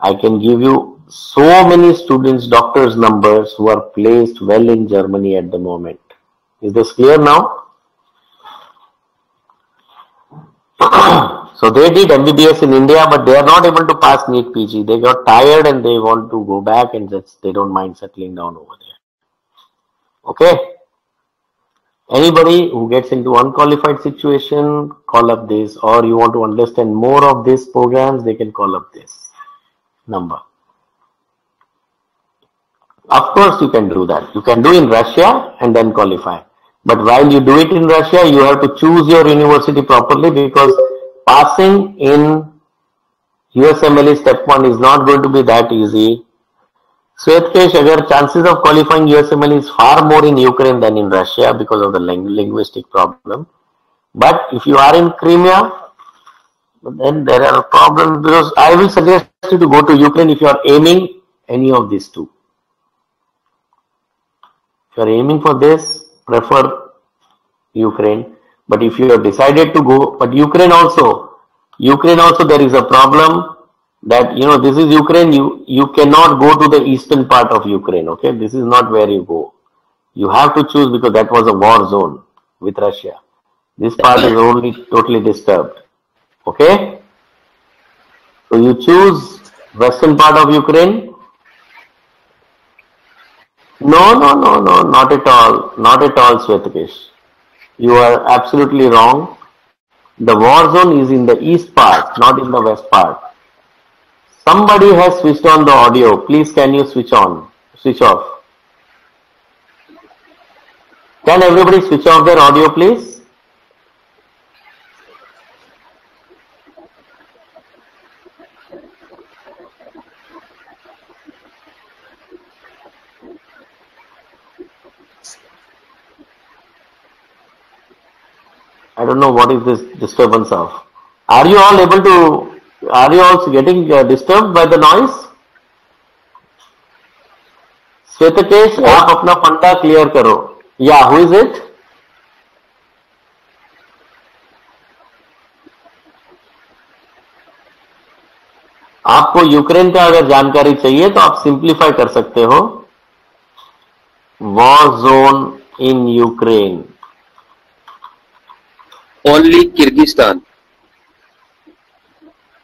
I can give you so many students, doctors numbers who are placed well in Germany at the moment. Is this clear now? (clears throat) So they did MBBS in India, but they are not able to pass NEET PG. They got tired and they want to go back and just they don't mind settling down over there. Okay. Anybody who gets into unqualified situation, call up this, or you want to understand more of these programs, they can call up this number. Of course, you can do that. You can do in Russia and then qualify. But while you do it in Russia, you have to choose your university properly because passing in USMLE step 1 is not going to be that easy. Svetkesh, agar chances of qualifying USMLE is far more in Ukraine than in Russia because of the linguistic problem. But if you are in Crimea, then there are problems because I will suggest you to go to Ukraine if you are aiming any of these two. If you are aiming for this, prefer Ukraine. But if you have decided to go, but Ukraine also, Ukraine also there is a problem that you know this is Ukraine. You you cannot go to the eastern part of Ukraine. Okay, this is not where you go. You have to choose because that was a war zone with Russia. This part is only totally disturbed. Okay, so you choose western part of Ukraine. No, no, no, no, not at all, not at all, Swetakesh. You are absolutely wrong. The war zone is in the east part, not in the west part. Somebody has switched on the audio. Please can you switch on, switch off. Can everybody switch off their audio please? Don't know what is this disturbance of. Are you all able to are you also getting uh, disturbed by the noise? Swetakesh आप अपना फंडा clear करो या who is it आपको Ukraine का अगर जानकारी चाहिए तो आप सिंप्लीफाई कर सकते हो war zone in Ukraine Only Kyrgyzstan.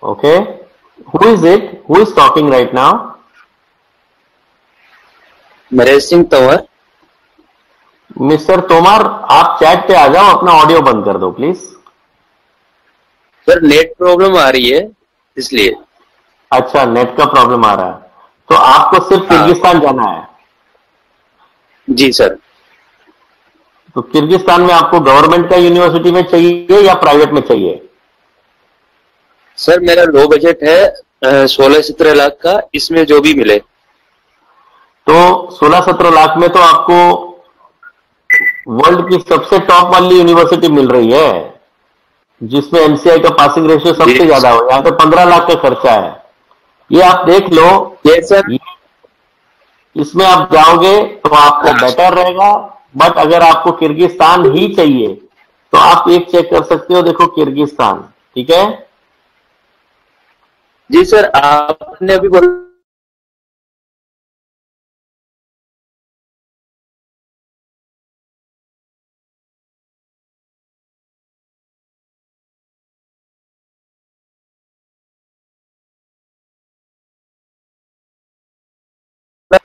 Okay. Who is it? Who is talking right now? Naresh Singh Tanwar mister Tomar आप चैट पे आ जाओ अपना ऑडियो बंद कर दो प्लीज़ सर नेट प्रॉब्लम आ रही है इसलिए अच्छा नेट का प्रॉब्लम आ रहा है तो आपको सिर्फ़ हाँ। किर्गिस्तान जाना है जी सर तो किर्गिस्तान में आपको गवर्नमेंट का यूनिवर्सिटी में चाहिए या प्राइवेट में चाहिए? सर मेरा लो बजट है सोलह सत्रह लाख का इसमें जो भी मिले। तो 16-17 लाख में तो आपको वर्ल्ड की सबसे टॉप वाली यूनिवर्सिटी मिल रही है जिसमें एमसीआई का पासिंग रेशियो सबसे ज़्यादा हो यहाँ पे 15 लाख का खर्चा है। ये आप देख लो। ये सर इसमें आप जाओगे तो आपको बेटर रहेगा। बट अगर आपको किर्गिस्तान ही चाहिए तो आप एक चेक कर सकते हो देखो किर्गिस्तान ठीक है? जी सर आपने अभी बोला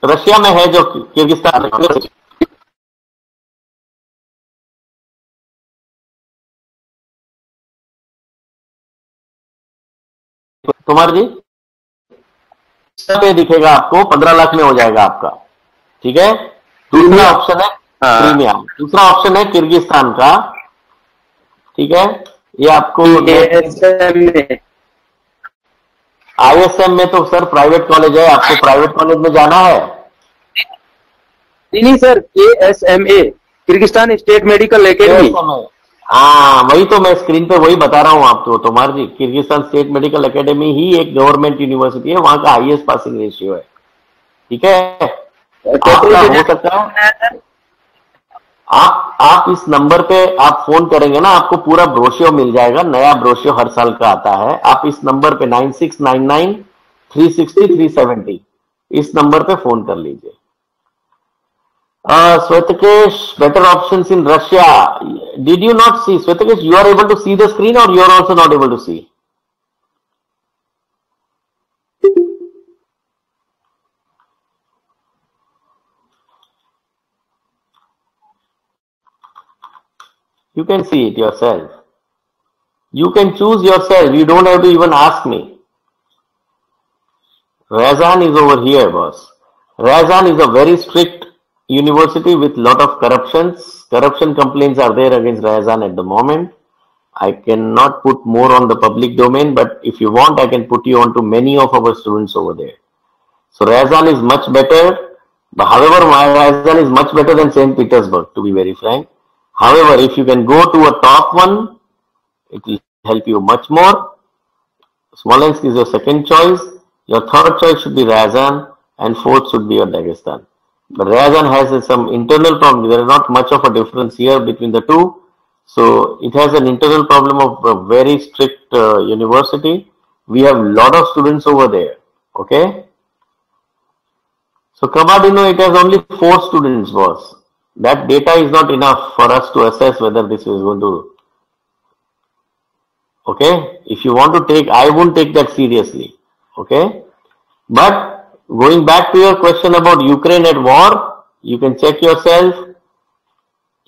रशिया में है जो किर्गिस्तान कुमार जी पे दिखेगा आपको पंद्रह लाख में हो जाएगा आपका। ठीक है? दूसरा ऑप्शन है हाँ। प्रीमियम। दूसरा ऑप्शन है किर्गिस्तान का। ठीक है? ये आपको आईएसएम में। तो सर प्राइवेट कॉलेज है। आपको प्राइवेट कॉलेज में जाना है? नहीं sir K S M A Kyrgyzstan state medical academy है। वही तो मैं स्क्रीन पे वही बता रहा हूँ आपको Tomar ji Kyrgyzstan state medical academy ही एक गवर्नमेंट यूनिवर्सिटी है वहाँ का हाईएस्ट पासिंग रेशियो है। ठीक है? आपका हो सकता है। आप आप इस नंबर पे आप फ़ोन करेंगे ना आपको पूरा ब्रोशियो मिल जाएगा नया ब्रोशियो हर साल का आता है। आप इस नंबर पे nine six nine nine three sixty three seventy इस नंबर पे फ़ोन कर लीजिए। Uh, Swetakesh, better options in Russia. Did you not see? Swetakesh, you are able to see the screen or you are also not able to see? You can see it yourself. You can choose yourself. You don't have to even ask me. Razan is over here, boss. Razan is a very strict university with lot of corruptions. Corruption complaints are there against Razan at the moment. I cannot put more on the public domain, but if you want, I can put you on to many of our students over there. So Razan is much better. But however, my Razan is much better than St. Petersburg, to be very frank. However, if you can go to a top one, it will help you much more. Smolensk is your second choice. Your third choice should be Razan and fourth should be your Dagestan. Razan has some internal problem. There is not much of a difference here between the two. So it has an internal problem of a very strict uh, university. We have a lot of students over there. Okay. So Kabadino, it has only four students, was. That data is not enough for us to assess whether this is going to. Okay. If you want to take, I won't take that seriously. Okay. But going back to your question about Ukraine at war, you can check yourself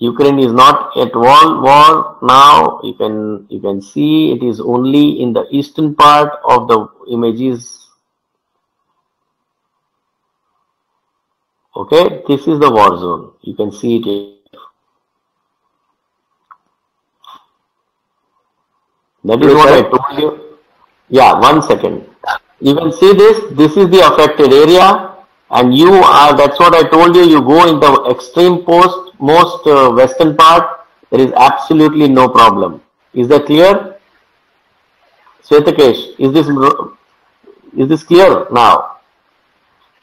Ukraine is not at war, war now. You can you can see it is only in the eastern part of the images. Okay, this is the war zone. You can see it. That is what I told you. Yeah, one second You can see this. This is the affected area, and you are. That's what I told you. You go in the extreme post most uh, western part, there is absolutely no problem. Is that clear? Swetakesh, is this is this clear now?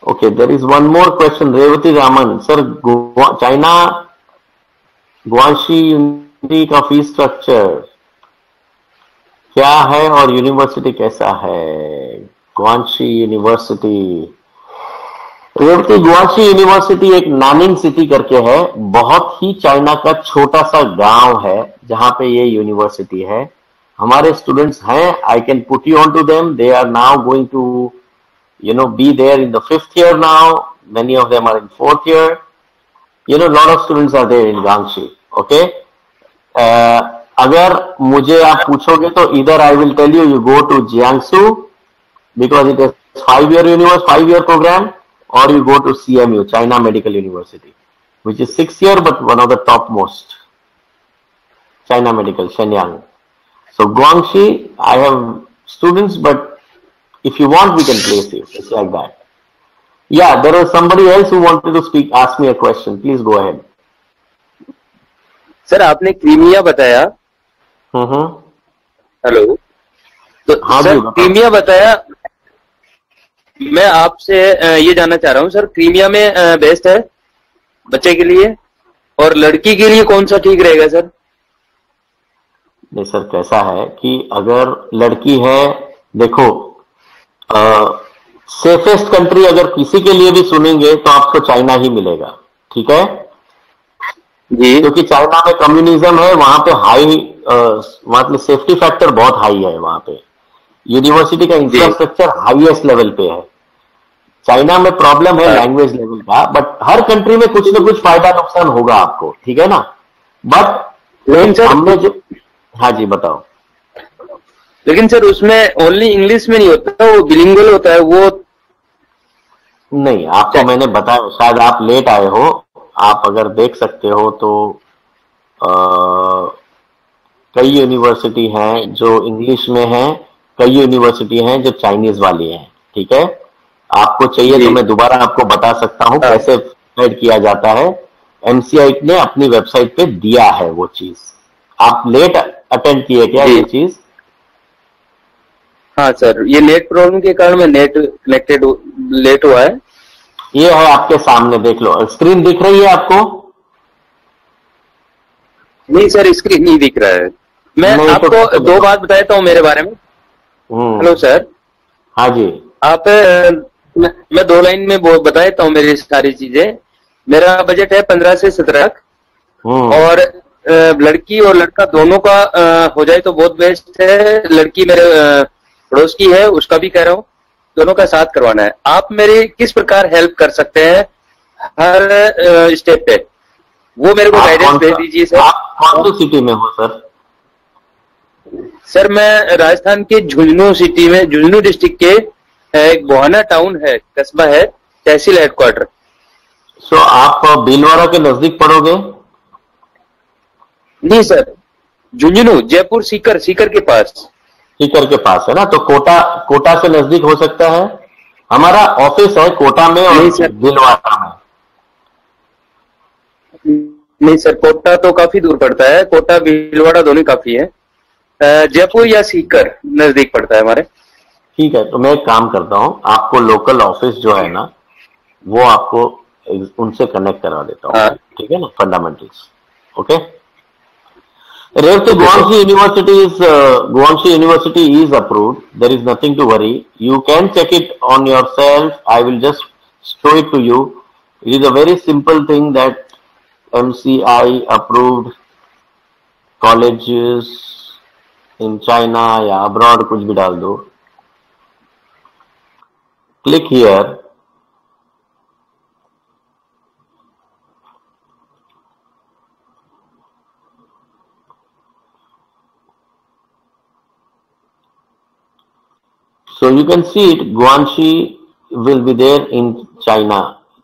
Okay, there is one more question. Revati Raman, sir, China Guangxi university का fees structure क्या है और university कैसा है Guangxi university Revathi Guangxi university एक Nanning city करके है। बहुत ही चाइना का छोटा सा गाँव है, जहाँ पे ये यूनिवर्सिटी है। हमारे स्टूडेंट्स हैं I can put you on to them they are now going to you know be there in the fifth year now many of them are in fourth year you know lot of students are there in Guangxi okay अगर मुझे आप पूछोगे तो इधर I will tell you you go to Jiangsu Because it is five year universe five year programme or you go to CMU, China Medical University, which is six year but one of the topmost. China Medical, Shenyang. So Guangxi, I have students, but if you want, we can place you. It's like that. Yeah, there was somebody else who wanted to speak, ask me a question. Please go ahead. Sir आपने Crimea बताया hello तो हाँ sir Crimea बताया मैं आपसे ये जानना चाह रहा हूँ सर क्रीमिया में बेस्ट है बच्चे के लिए? और लड़की के लिए कौन सा ठीक रहेगा सर? नहीं सर कैसा है कि अगर लड़की है देखो सेफेस्ट कंट्री अगर किसी के लिए भी सुनेंगे तो आपको चाइना ही मिलेगा ठीक है? जी। क्योंकि चाइना में कम्युनिज्म है वहाँ पे हाई मतलब सेफ्टी फैक्टर बहुत हाई है वहाँ पे। यूनिवर्सिटी का इंफ्रास्ट्रक्चर हाईएस्ट लेवल पे है। चाइना में प्रॉब्लम है लैंग्वेज लेवल का बट हर कंट्री में कुछ ना कुछ फ़ायदा नुकसान होगा आपको ठीक है ना? बट लेकिन सर हमने जो हाँ जी बताओ। लेकिन सर उसमें ओनली इंग्लिश में नहीं होता वो बिलिंगुअल होता है वो नहीं आपको मैंने बताया शायद आप लेट आए हो। आप अगर देख सकते हो तो आ, कई यूनिवर्सिटी हैं जो इंग्लिश में हैं। कई यूनिवर्सिटी हैं जो चाइनीज़ वाली हैं ठीक है? आपको चाहिए तो मैं दोबारा आपको बता सकता हूँ हाँ। कैसे गाइड किया जाता है। एमसीआई ने अपनी वेबसाइट पे दिया है वो चीज़। आप लेट अटेंड किए क्या ये चीज़? हाँ सर ये नेट प्रॉब्लम के कारण मैं नेट कनेक्टेड लेट हुआ है। ये है आपके सामने देख लो। स्क्रीन दिख रही है आपको? नहीं सर स्क्रीन नहीं दिख रहा है। मैं तो आपको तो, दो बात बताता हूँ मेरे बारे में। हेलो सर हाँ जी। आप मैं, दो लाइन में बता देता हूँ मेरी सारी चीज़ें। मेरा बजट है पंद्रह से सत्रह हम्म। और लड़की और लड़का दोनों का हो जाए तो बहुत बेस्ट है। लड़की मेरे पड़ोस की है उसका भी कह रहा हूँ। दोनों का साथ करवाना है। आप मेरी किस प्रकार हेल्प कर सकते हैं? हर स्टेप पे। वो मेरे को गाइडेंस दे दीजिए सर आप कौन सी सिटी में हो सर सर मैं राजस्थान के झुंझुनू सिटी में झुंझुनू डिस्ट्रिक्ट के एक बोहाना टाउन है कस्बा है तहसील हेडक्वार्टर। सो आप भीलवाड़ा के नज़दीक पड़ोगे? नहीं सर झुंझुनू जयपुर सीकर सीकर के पास। सीकर के पास है ना? तो कोटा कोटा से नज़दीक हो सकता है। हमारा ऑफ़िस है कोटा में और भीलवाड़ा में। नहीं सर कोटा तो काफ़ी दूर पड़ता है। कोटा भीलवाड़ा दोनों काफ़ी है। जयपुर या सीकर नज़दीक पड़ता है हमारे? ठीक है तो मैं एक काम करता हूँ आपको लोकल ऑफ़िस जो है ना वो आपको उनसे कनेक्ट करवा देता हूँ हाँ। ठीक है ना fundamental okay rev university is Guangxi university is approve there is nothing to worry you can check it on yourself I will just show it to you it is a very simple thing that M C I approve college in China या abroad कुछ भी डाल दो। Click here so you can see it Guangxi will be there in China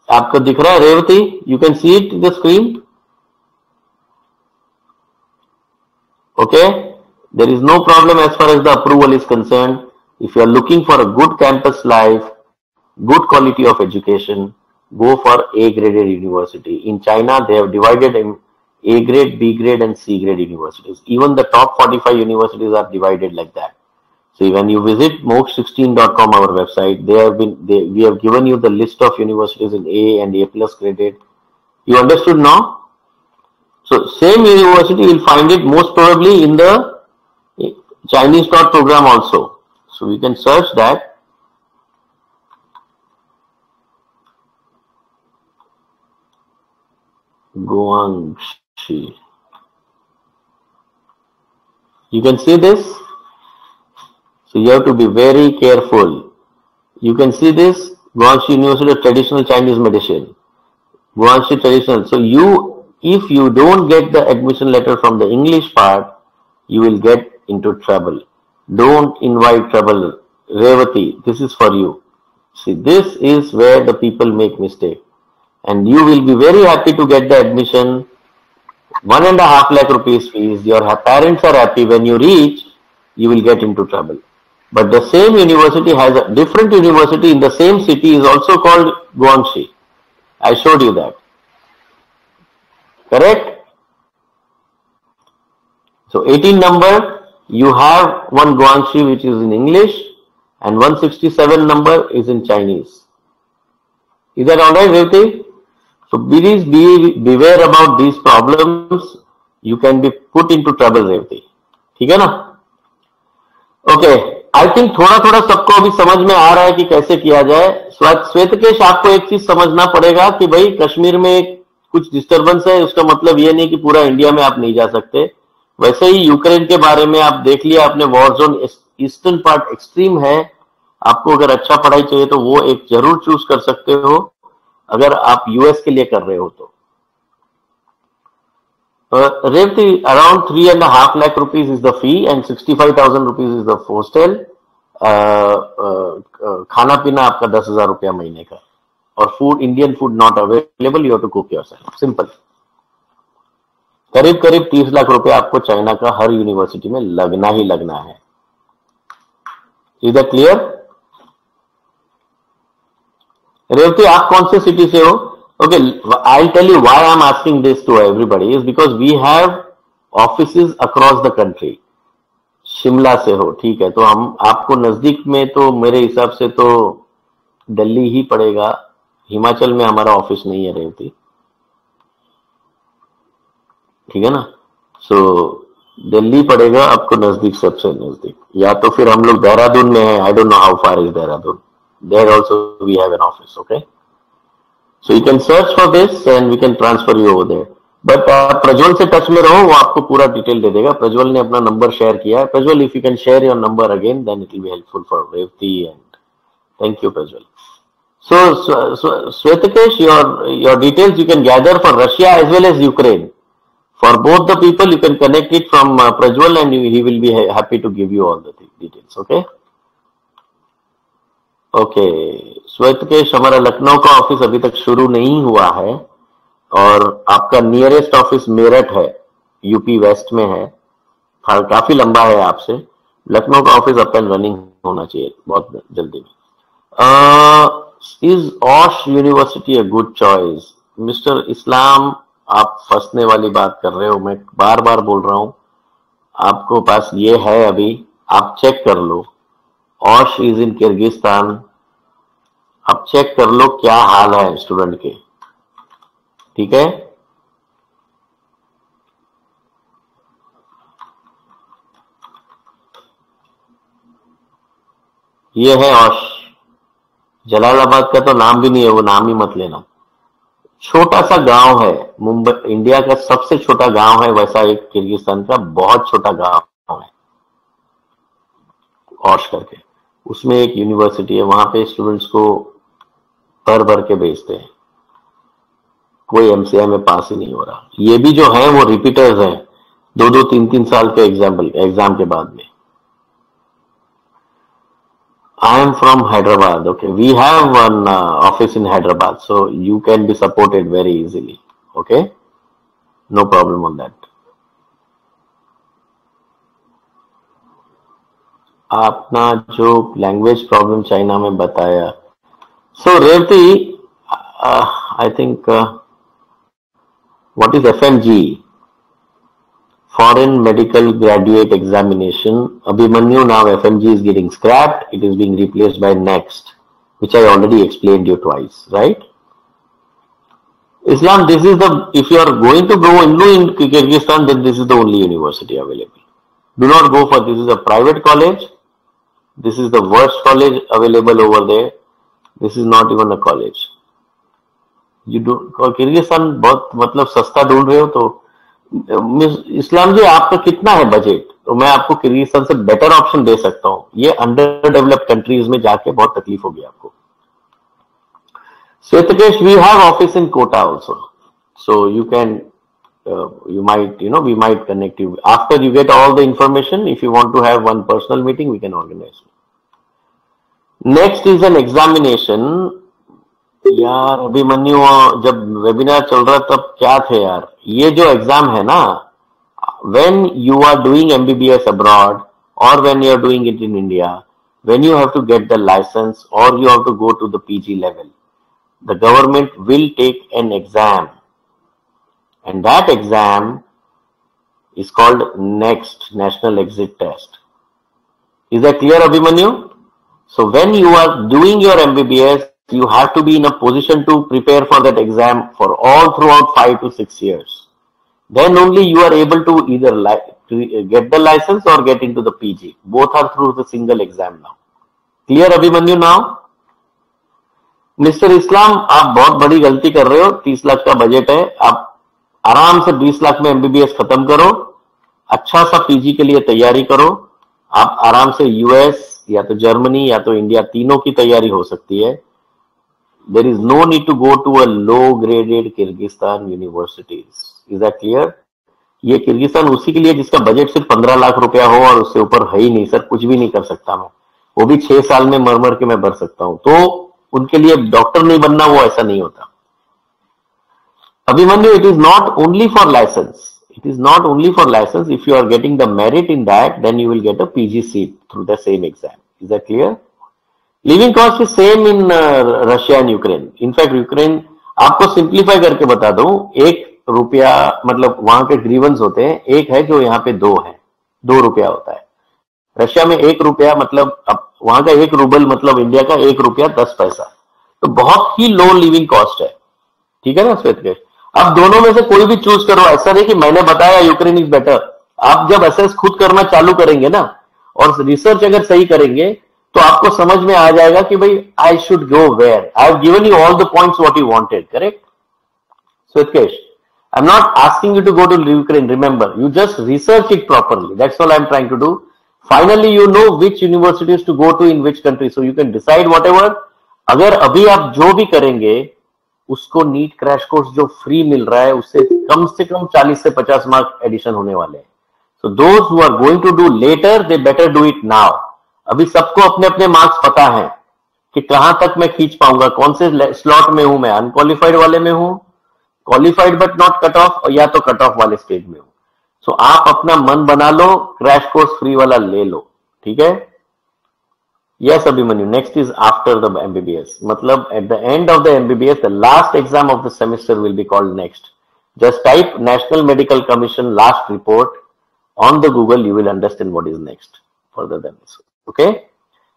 आपको दिख रहा है Revathi? You can see it the screen okay okay? There is no problem as far as the approval is concerned. If you are looking for a good campus life, good quality of education, go for A graded university. In China, they have divided in A grade, B grade, and C grade universities. Even the top 45 universities are divided like that. So when you visit mox16.com, our website, they have been they, we have given you the list of universities in A and A plus graded. You understood now? So same university, you'll find it most probably in the Chinese dot program also. So we can search that. Guangxi. You can see this so you have to be very careful. You can see this Guangxi University of Traditional Chinese Medicine. Guangxi Traditional. So you, if you don't get the admission letter from the English part, you will get into trouble. Don't invite trouble. Revati, this is for you. See, this is where the people make mistake. And you will be very happy to get the admission. One and a half lakh rupees fees. Your parents are happy. When you reach, you will get into trouble. But the same university has a different university in the same city is also called Guangxi. I showed you that. Correct? So 18 number, you have one Guangxi which is in English and 167 number is in Chinese. Is that alright, Revti? So please be, beware about these problems. You can be put into trouble, Revti. ठीक है ना? Okay. I think थोड़ा थोड़ा सबको अभी समझ में आ रहा है कि कैसे किया जाए श्वेतकेश आपको एक चीज़ समझना पड़ेगा कि भाई कश्मीर में कुछ डिस्टरबेंस है उसका मतलब ये नहीं कि पूरा इंडिया में आप नहीं जा सकते वैसे ही यूक्रेन के बारे में आप देख लिया आपने war zone eastern part extreme है। आपको अगर अच्छा पढ़ाई चाहिए तो वो एक ज़रूर चूज़ कर सकते हो अगर आप यूएस के लिए कर रहे हो तो। Uh, around three and half a half lakh rupees is the fee and 65,000 rupees is the hostel. खाना पीना आपका दस हज़ार रुपया महीने का। और food Indian food not available you to cook yourself simple करीब करीब तीस लाख रुपए आपको चाइना का हर यूनिवर्सिटी में लगना ही लगना है। इधर क्लियर रेवती आप कौन से सिटी से हो? Okay, I'll tell you I am asking this to everybody is because we have offices across the country. Shimla से हो ठीक है तो हम आपको नज़दीक में तो मेरे हिसाब से तो दिल्ली ही पड़ेगा। हिमाचल में हमारा ऑफ़िस नहीं है रेवती। ठीक है ना? सो so, दिल्ली पड़ेगा आपको नज़दीक सबसे नज़दीक। या तो फिर हम लोग देहरादून में है I don't know how far is Dehradun. There also we have an office okay so you can search for this and we can transfer you over there. But आप प्रज्वल से टच में रहो वो आपको पूरा डिटेल दे देगा। प्रज्वल ने अपना नंबर शेयर किया है। Prajwal if you can share your number again then it will be helpful for Revathi and thank you Prajwal so Swetakesh, your, your details you can gather for Russia as well as Ukraine. For both the people, you can connect it from uh, Prajwal and he will be happy to give you all the details. Okay? Okay Swetakesh हमारा लखनऊ का office अभी तक शुरू नहीं हुआ है और आपका नियरेस्ट ऑफ़िस मेरठ है यूपी वेस्ट में है काफ़ी लंबा है आपसे लखनऊ का ऑफ़िस अप एंड रनिंग होना चाहिए बहुत जल्दी में is Osh university a good choice mister Islam आप फंसने वाली बात कर रहे हो, मैं बार बार बोल रहा हूँ, आपको पास ये है अभी, आप चेक कर लो। ऑश इज़ इन किर्गिस्तान, आप चेक कर लो क्या हाल है स्टूडेंट के। ठीक है? ये है औश। जलालाबाद का तो नाम भी नहीं है, वो नाम ही मत लेना। छोटा सा गाँव है, मुंबई, इंडिया का सबसे छोटा गाँव है, वैसा एक किर्गिस्तान का बहुत छोटा गाँव है। औश करके। उसमें एक यूनिवर्सिटी है, वहाँ पे स्टूडेंट्स को भर भर के भेजते हैं। कोई एमसीआई में पास ही नहीं हो रहा। ये भी जो है, वो रिपीटर्स हैं दो दो तीन तीन साल के एग्ज़ाम्पल एग्ज़ाम के बाद में। I am from Hyderabad. Okay, we have one uh, office in Hyderabad, so you can be supported very easily. Okay, no problem on that. आपना जो लैंग्वेज प्रॉब्लम चाइना में बताया so Revathi I think what is FMG foreign medical graduate examination. Abhimanyu now FMG is getting scrapped. It is being replaced by NEXT, which I already explained you twice, right? Islam, this is the, if you are going to go into in Kyrgyzstan, then this is the only university available. Do not go for, this is a private college. This is the worst college available over there. This is not even a college. You do, Kyrgyzstan बहुत मतलब सस्ता ढूंढ रहे हो तो इस्लाम जी आपका कितना है बजट तो मैं आपको किर्गिस्तान से बेटर ऑप्शन दे सकता हूँ ये अंडर डेवलप्ड कंट्रीज़ में जाके बहुत तकलीफ़ होगी आपको Swetakesh, we have office in Kota also. So you can, uh, you might, you know, we might connect you. After you get all the information, if you want to have one personal meeting, we can organize. Next is an examination यार अभिमन्यु जब webinar चल रहा तब क्या थे यार? ये जो एग्ज़ाम है ना when you are doing MBBS abroad और when you are doing it in India when you have to get the licence और you have to go to the PG level the government will take an exam and that exam is called next national exit test. Is that clear, abhimanyu? So when you are doing your mbbs you have to be in a position to prepare for that exam for all throughout five to six years. Then only you are able to either to get the license or get into the PG. Both are through the single exam now. Clear Abhimanyu now? Mister Islam आप बहुत बड़ी गलती कर रहे हो तीस लाख का budget है आप आराम से बीस लाख में एमबीबीएस खत्म करो अच्छा सा पीजी के लिए तैयारी करो आप आराम से यूएस या तो जर्मनी या तो इंडिया तीनों की तैयारी हो सकती है there is no need to go to a low graded Kyrgyzstan universities. Is that clear? ये किर्गिस्तान उसी के लिए जिसका बजट सिर्फ़ पंद्रह लाख रुपया हो और उससे ऊपर है ही नहीं सर कुछ भी नहीं कर सकता मैं वो भी छह साल में मर मर के मैं भर सकता हूँ तो उनके लिए डॉक्टर नहीं बनना वो ऐसा नहीं होता Abhimanyu it is not only for licence it is not only for license if you are getting the merit in that then you will get a pg seat through the same exam is that clear living cost is same in Russia and Ukraine in fact Ukraine आपको simplify करके बता दूँ, एक रुपया मतलब वहाँ के ग्रीवंस होते हैं, एक है जो यहाँ पे दो है, दो रुपया होता है। रशिया में एक रुपया मतलब अब वहाँ का एक रूबल मतलब इंडिया का एक रुपया दस पैसा। तो बहुत ही लो लिविंग कॉस्ट है। ठीक है ना श्वेत के? अब दोनों में से कोई भी चूज़ करो, ऐसा नहीं कि मैंने बताया यूक्रेन इज़ बेटर आप जब असेस खुद करना चालू करेंगे ना, और रिसर्च अगर सही करेंगे तो आपको समझ में आ जाएगा कि भाई I should go where I have given you all the points what you wanted correct Svetikesh I am not asking you to go to Ukraine remember you just research it properly that's all I am trying to do finally you know which universities to go to in which country so you can decide whatever अगर अभी आप जो भी करेंगे, उसको NEET crash course जो free मिल रहा है, उससे कम से कम 40 से 50 मार्क एडिशन होने वाले हैं। So those who going to do later they better do it now अभी सबको अपने अपने मार्क्स पता है कि कहाँ तक मैं खींच पाऊँगा कौन से स्लॉट में हूँ मैं? अनक्वालिफाइड वाले में हूँ qualified but not cut off या तो कट ऑफ़ वाले स्टेज में हूँ। सो so, आप अपना मन बना लो क्रैश कोर्स फ्री वाला ले लो ठीक है? यस अभी Abhimanyu next is after the MBBS मतलब at the end of the MBBS the last exam of the semester will be called next just type national medical commission last report on the Google you will understand what is next for the Okay.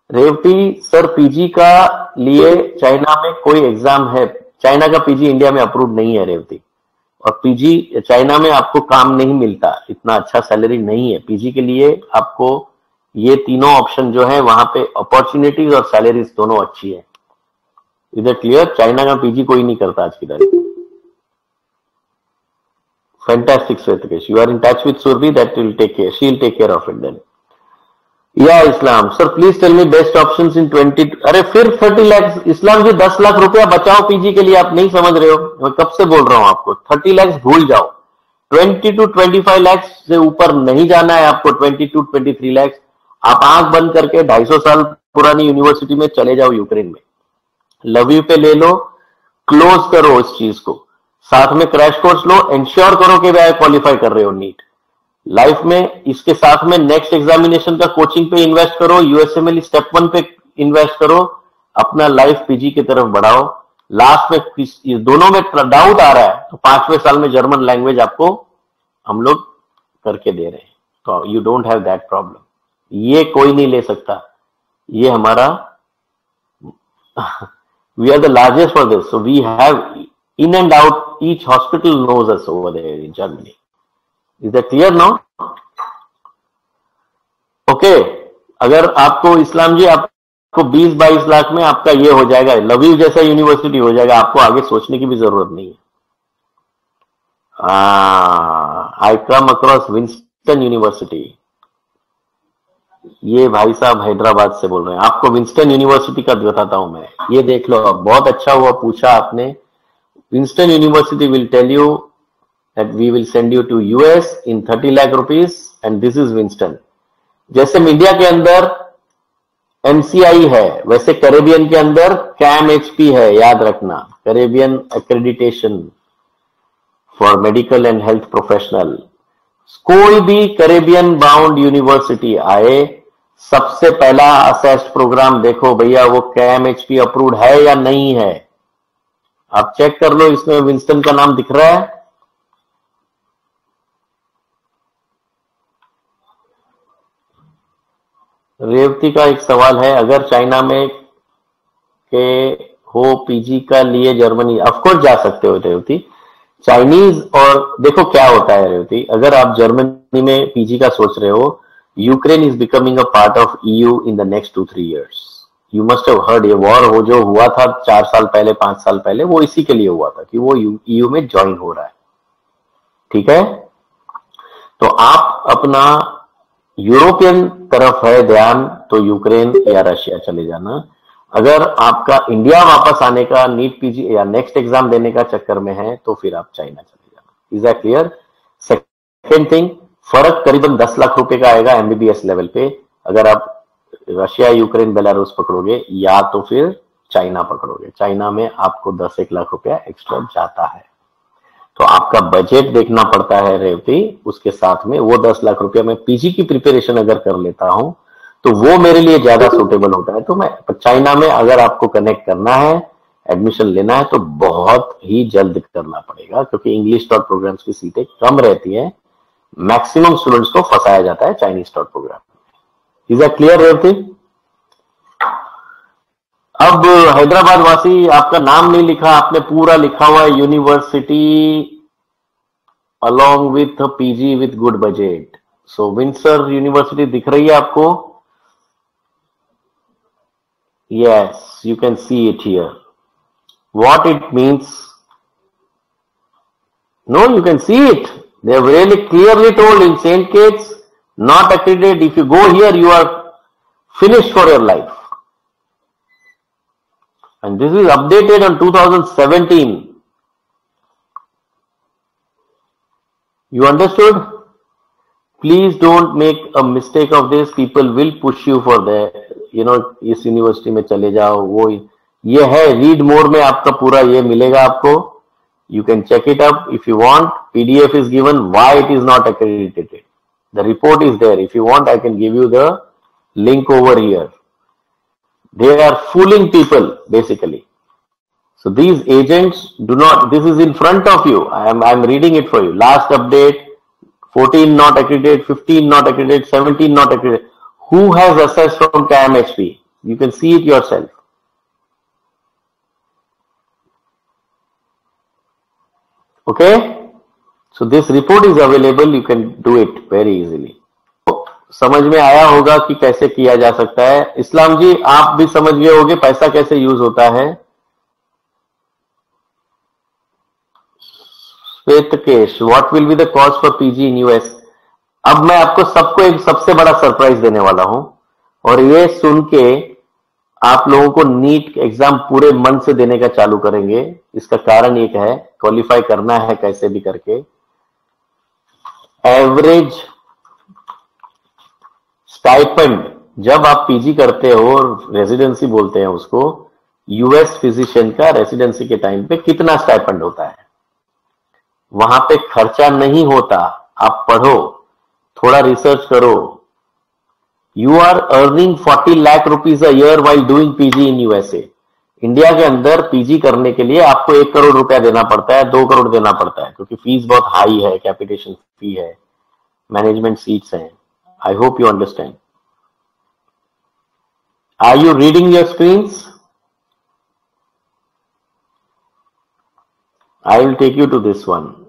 Revathi sir PG का लिए China में कोई exam है China का PG India में approve नहीं है रेवती और पीजी चाइना में आपको काम नहीं मिलता इतना अच्छा सैलरी नहीं है पीजी के लिए आपको ये तीनों ऑप्शन जो है वहाँ पे अपॉर्चुनिटीज़ और सैलरीज दोनों अच्छी है इधर क्लियर चाइना का पीजी कोई नहीं करता आज की तारीख fantastic Svetikesh. You are in touch with Surbi that will take care. She'll take care of it then. या Islam. Sir please tell me best option in twenty अरे, फिर थर्टी लैक्स इस्लाम जी, दस लाख रुपया बचाओ पीजी के लिए, आप नहीं समझ रहे हो। मैं कब से बोल रहा हूँ आपको? थर्टी लैक्स भूल जाओ। Twenty to twenty five lakhs से ऊपर नहीं जाना है आपको। Twenty to twenty three lakhs आप आँख बंद करके 250 साल पुरानी यूनिवर्सिटी में चले जाओ यूक्रेन में। लवी पे ले लो। क्लोज करो इस चीज़ को। साथ में क्रैश कोर्स लो। इंश्योर करो कि वे क्वालिफाई कर रहे हो नीट लाइफ में, इसके साथ में नेक्स्ट एग्जामिनेशन का कोचिंग पे इन्वेस्ट करो यूएसएमएल स्टेप वन पे इन्वेस्ट करो, अपना लाइफ पीजी की तरफ़ बढ़ाओ। लास्ट में दोनों में डाउट आ रहा है तो पाँचवें साल में जर्मन लैंग्वेज आपको हम लोग करके दे रहे हैं। तो you don't have that problem ये कोई नहीं ले सकता। ये हमारा we are the largest for this so we have in and out each hospital knows us over in Germany is that clear now okay अगर आपको इस्लाम जी, आपको 20-22 लाख में आपका ये हो जाएगा लवी जैसा यूनिवर्सिटी हो जाएगा, आपको आगे सोचने की भी ज़रूरत नहीं है। I come across Winston University ये भाई साहब हैदराबाद से बोल रहे हैं। आपको विंस्टन यूनिवर्सिटी का बताता हूँ मैं। ये देख लो, बहुत अच्छा हुआ पूछा आपने। Winston University will tell you that we will send you to US in thirty lakh rupees and this is Winston जैसे मीडिया के अंदर एमसीआई है, वैसे करेबियन के अंदर कैम एचपी है, याद रखना। Caribbean accreditation for medical and health professional कोई भी करेबियन बाउंड यूनिवर्सिटी आए, सबसे पहला असेस्ड प्रोग्राम देखो भैया, वो कैम एच पी अप्रूव है या नहीं है। आप चेक कर लो, इसमें विंस्टन का नाम दिख रहा है। रेवती का एक सवाल है, अगर चाइना में के हो पीजी का लिए जर्मनी ऑफकोर्स जा सकते हो रेवती। चाइनीज़ और देखो क्या होता है रेवती, अगर आप जर्मनी में पीजी का सोच रहे हो, Ukraine is becoming a part of EU in the next two three years you must have heard ये वॉर हो जो हुआ था चार साल पहले, पाँच साल पहले, वो इसी के लिए हुआ था कि वो ईयू में ज्वाइन हो रहा है। ठीक है? तो आप अपना यूरोपियन तरफ़ है ध्यान तो यूक्रेन या रशिया चले जाना। अगर आपका इंडिया वापस आने का नीट पीजी या नेक्स्ट एग्ज़ाम देने का चक्कर में है तो फिर आप चाइना चले जाना। Is that clear second thing फ़र्क करीबन दस लाख रुपए का आएगा एमबीबीएस लेवल पे। अगर आप रशिया, यूक्रेन, बेलारूस पकड़ोगे, या तो फिर चाइना पकड़ोगे। चाइना में आपको दस एक लाख रुपया एक्स्ट्रा जाता है। तो आपका बजट देखना पड़ता है रेवती उसके साथ में वो दस लाख रुपया मैं पीजी की प्रिपरेशन अगर कर लेता हूँ तो वो मेरे लिए ज़्यादा सुटेबल होता है। तो मैं चाइना में अगर आपको कनेक्ट करना है एडमिशन लेना है तो बहुत ही जल्द करना पड़ेगा क्योंकि इंग्लिश डॉट प्रोग्राम्स की सीटें कम रहती है। मैक्सिमम स्टूडेंट्स को फंसाया जाता है Chinese dot programme is a clear Revathi? अब हैदराबाद वासी आपका नाम नहीं लिखा, आपने पूरा लिखा हुआ है, university along with PG with good budget so Windsor University दिख रही है आपको? Yes you can see it here what it means no you can see it they are really clearly told in Saint Kitts not acted if you go here you are finish for your life And this is updated on 2017. You understood? Please don't make a mistake of this. People will push you for the, you know, इस university में चले जाओ वो ये है read mode में आपका पूरा ये मिलेगा आपको you can check it up if you want pdf is given why it is not accredited the report is there if you want i can give you the link over here they are fooling people basically. So these agents do not this is in front of you. I am i am reading it for you. Last update 14 not accredited 15 not accredited 17 not accredited. Who has assessed from CAMHP you can see it yourself. Okay? So this report is available. You can do it very easily समझ में आया होगा कि कैसे किया जा सकता है। इस्लाम जी, आप भी समझ गए होंगे पैसा कैसे यूज़ होता है। Svetikesh what will be the cost for PG in US अब मैं आपको सबको एक सबसे बड़ा सरप्राइज़ देने वाला हूँ। और ये सुन के आप लोगों को नीट एग्ज़ाम पूरे मन से देने का चालू करेंगे। इसका कारण एक है क्वालिफाई करना है कैसे भी करके। एवरेज स्टाइपेंड जब आप पीजी करते हो और रेजिडेंसी बोलते हैं उसको यूएस फिजिशियन का रेसिडेंसी के टाइम पे कितना स्टाइपेंड होता है? वहाँ पे खर्चा नहीं होता, आप पढ़ो, थोड़ा रिसर्च करो। You are earning 40 lakh rupees a year while doing PG in USA India के अंदर पीजी करने के लिए आपको एक करोड़ रुपया देना पड़ता है, दो करोड़ देना पड़ता है, क्योंकि फ़ीस बहुत हाई है कैपिटेशन फ़ी है मैनेजमेंट सीट्स हैं। I hope you understand. Are you reading your screens? I will take you to this one.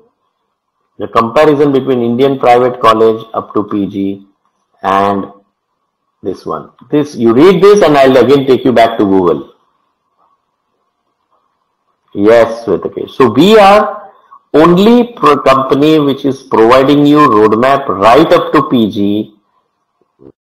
The comparison between Indian private college up to PG and this one. This you read this and I'll again take you back to Google. Yes, okay. So we are only company which is providing you roadmap right up to PG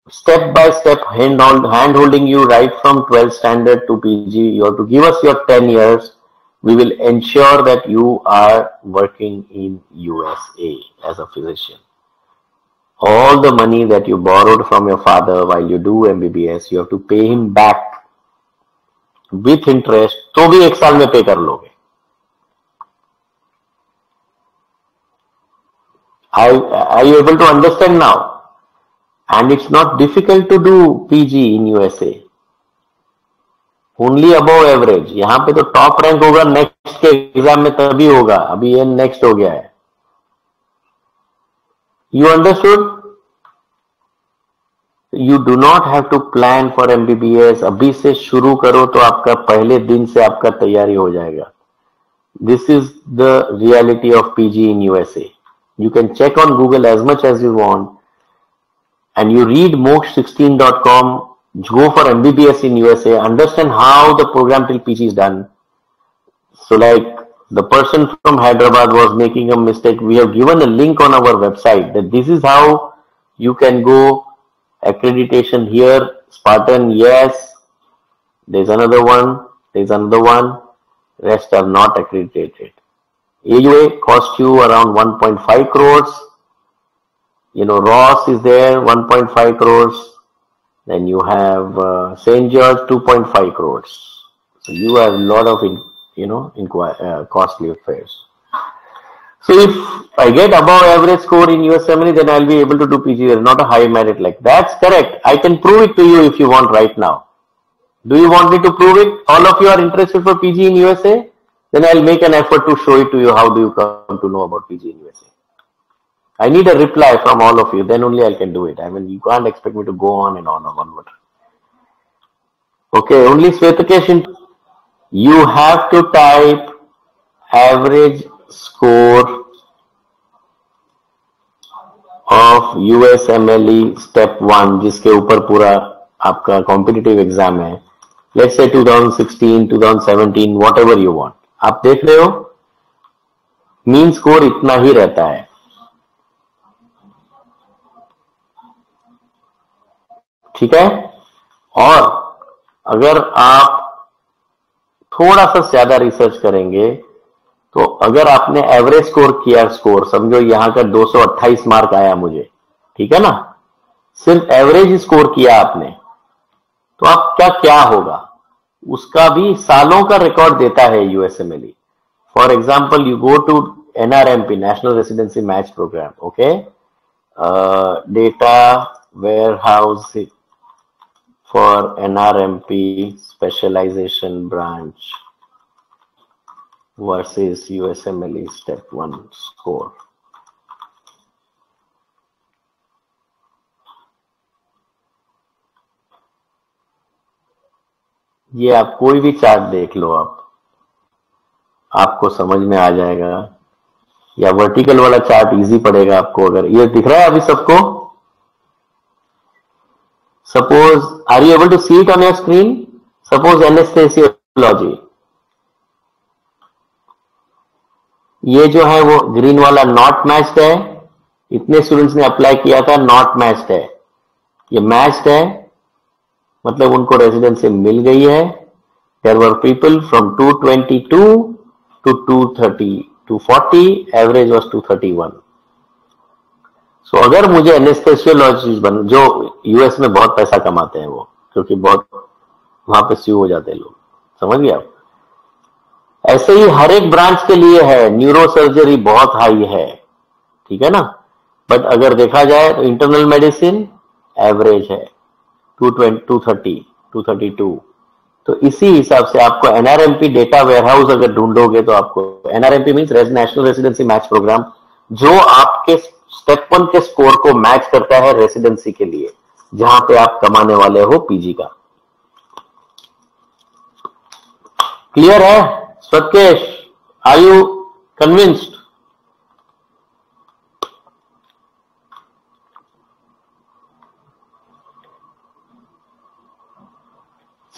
step by step hand, hand holding you right from 12th standard to PG. You have to give us your 10 years. We will ensure that you are working in USA as a physician all the money that you borrowed from your father while you do MBBS, you have to pay him back with interest, तो भी एक साल में पे कर लोगे are you able to understand now? And it's not difficult to do PG in USA. Only above average यहाँ पे तो टॉप रैंक होगा नेक्स्ट के एग्ज़ाम में तभी होगा। अभी ये नेक्स्ट हो गया है। You understood? You do not have to plan for MBBS अभी से शुरू करो तो आपका पहले दिन से आपका तैयारी हो जाएगा। This is the reality of PG in USA you can check on google as much as you want. And you read moksha16.com go for mbbs in usa understand how the program till pg is done so like the person from Hyderabad was making a mistake. We have given a link on our website that this is how you can go accreditation here. Spartan, yes. There's another one. There's another one. Rest are not accredited. AUA cost you around 1.5 crores. You know, Ross is there, 1.5 crores. Then you have uh, St. George, 2.5 crores. So you have a lot of you know, uh, costly affairs. So if I get above average score in USMLE, then I'll be able to do PG. There's not a high merit like that's correct. I can prove it to you if you want right now. Do you want me to prove it? All of you are interested for PG in USA? Then I'll make an effort to show it to you. How do you come to know about PG in USA? I need a reply from all of you. Then only I can do it. I mean, you can't expect me to go on and on and on. Okay, only Swetakesh you have to type average score of USMLE step one जिसके ऊपर पूरा आपका competitive exam है let's say 2016 2017 what ever you want आप देख रहे हो mean score इतना ही रहता है ठीक है? और अगर आप थोड़ा सा ज़्यादा रिसर्च करेंगे तो अगर आपने एवरेज स्कोर किया स्कोर समझो यहाँ का 228 मार्क आया मुझे, ठीक है ना? सिर्फ़ एवरेज स्कोर किया आपने तो आप क्या क्या होगा? उसका भी सालों का रिकॉर्ड देता है USMLE for example you go to NRMP national residency match programme okay data warehouse for NRMP specialisation branch versus USMLE step one score ये आप कोई भी चार्ट देख लो आप। आपको समझ में आ जाएगा। या वर्टिकल वाला चार्ट इजी पड़ेगा आपको। अगर ये दिख रहा है अभी सबको? Suppose are you able to see it on your screen suppose anaesthesiology ये जो है वो ग्रीन वाला नॉट मैच्ड है। इतने स्टूडेंट्स ने अप्लाई किया था नॉट मैच्ड है। ये मैच्ड है। मतलब उनको रेजिडेंसी मिल गई है। There were people from 222 to 230 240 average was 231 so अगर मुझे एनेस्थेसियोलॉजिस्ट बन जो यूएस में बहुत पैसा कमाते हैं वो क्योंकि बहुत वहाँ पे स्यू हो जाते हैं लोग समझ गए ऐसे ही हर एक ब्रांच के लिए है न्यूरो सर्जरी बहुत हाई है ठीक है ना? बट अगर देखा जाए तो इंटरनल मेडिसिन एवरेज है 230, 232 तो इसी हिसाब से आपको एनआरएमपी डेटा वेयरहाउस अगर ढूंढोगे तो आपको NRMP mean national residency match programme जो आपके स्टेप के स्कोर को मैच करता है रेसिडेंसी के लिए, जहाँ पे आप कमाने वाले हो पीजी का। क्लियर है? Svetikesh are you convinced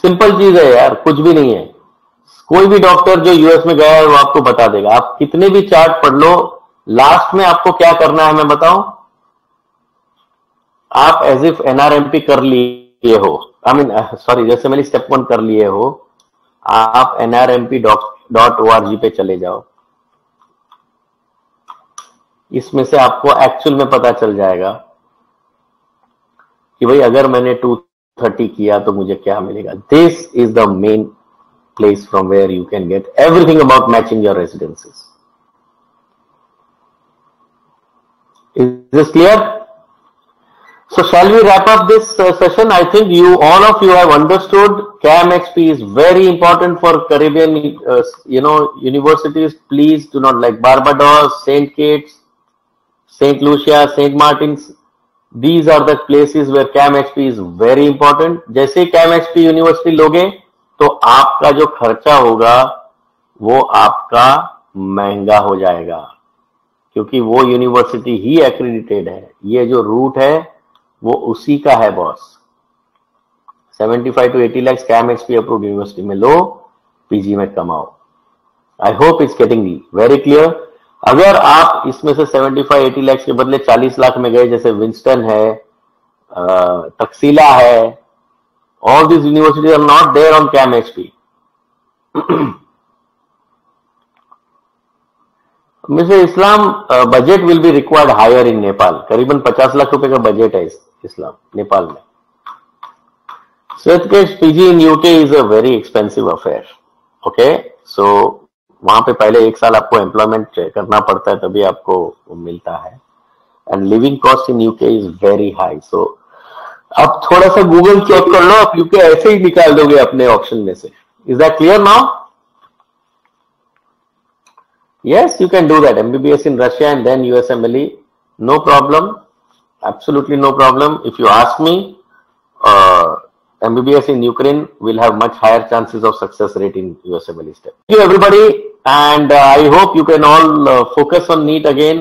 simple चीज़ है यार, कुछ भी नहीं है। कोई भी डॉक्टर जो यूएस में गया है, वो आपको बता देगा। आप कितने भी चार्ट पढ़ लो लास्ट में आपको क्या करना है मैं बताऊँ? आप एज इफ़ एनआरएमपी कर लिए हो। आई मीन सॉरी जैसे मैंने स्टेप वन कर लिए हो, आप एनआरएमपी डॉट ओ पे चले जाओ। इसमें से आपको एक्चुअल में पता चल जाएगा कि भाई अगर मैंने टू थर्टी किया तो मुझे क्या मिलेगा। This is the main place from where you can get everything about matching your residencies Is this clear? So shall we wrap up this uh, session? I think you, all of you have understood CAMXP is very important for Caribbean, uh, you know, universities. Please do not like Barbados, St. Kitts, St. Lucia, St. Martin's. Are the places where CAAM HP is very important जैसे HP university लोगे तो आपका जो खर्चा होगा वो आपका महँगा हो जाएगा क्योंकि वो यूनिवर्सिटी ही एक्रेडिटेड है। ये जो रूट है, वो उसी का है boss 75 to 80 lakh CAAM HP approve university में लो पीजी में कमाओ। I hope it's getting very clear अगर आप इसमें से 75 80 लाख के बदले 40 लाख में गए, जैसे विंस्टन है तकसीला है all this universities are not there on CAAM HP mister Islam budget will be required higher in Nepal करीबन 50 लाख रुपए का बजट है इस्लाम नेपाल में। Svetkesh PG in UK is a very expensive affair. Okay, so वहाँ पे पहले एक साल आपको एम्प्लॉयमेंट करना पड़ता है तभी आपको मिलता है। And living cost in UK is very high so आप थोड़ा सा गूगल चेक कर लो आप यूके ऐसे ही निकाल दोगे अपने ऑप्शन में से। Is that clear now yes you can do that. Mbbs in russia and then usmle no problem. Absolutely no problem. If you ask me uh, MBBS in Ukraine will have much higher chances of success rate in USMLE step. Thank you everybody and uh, I hope you can all uh, focus on NEET again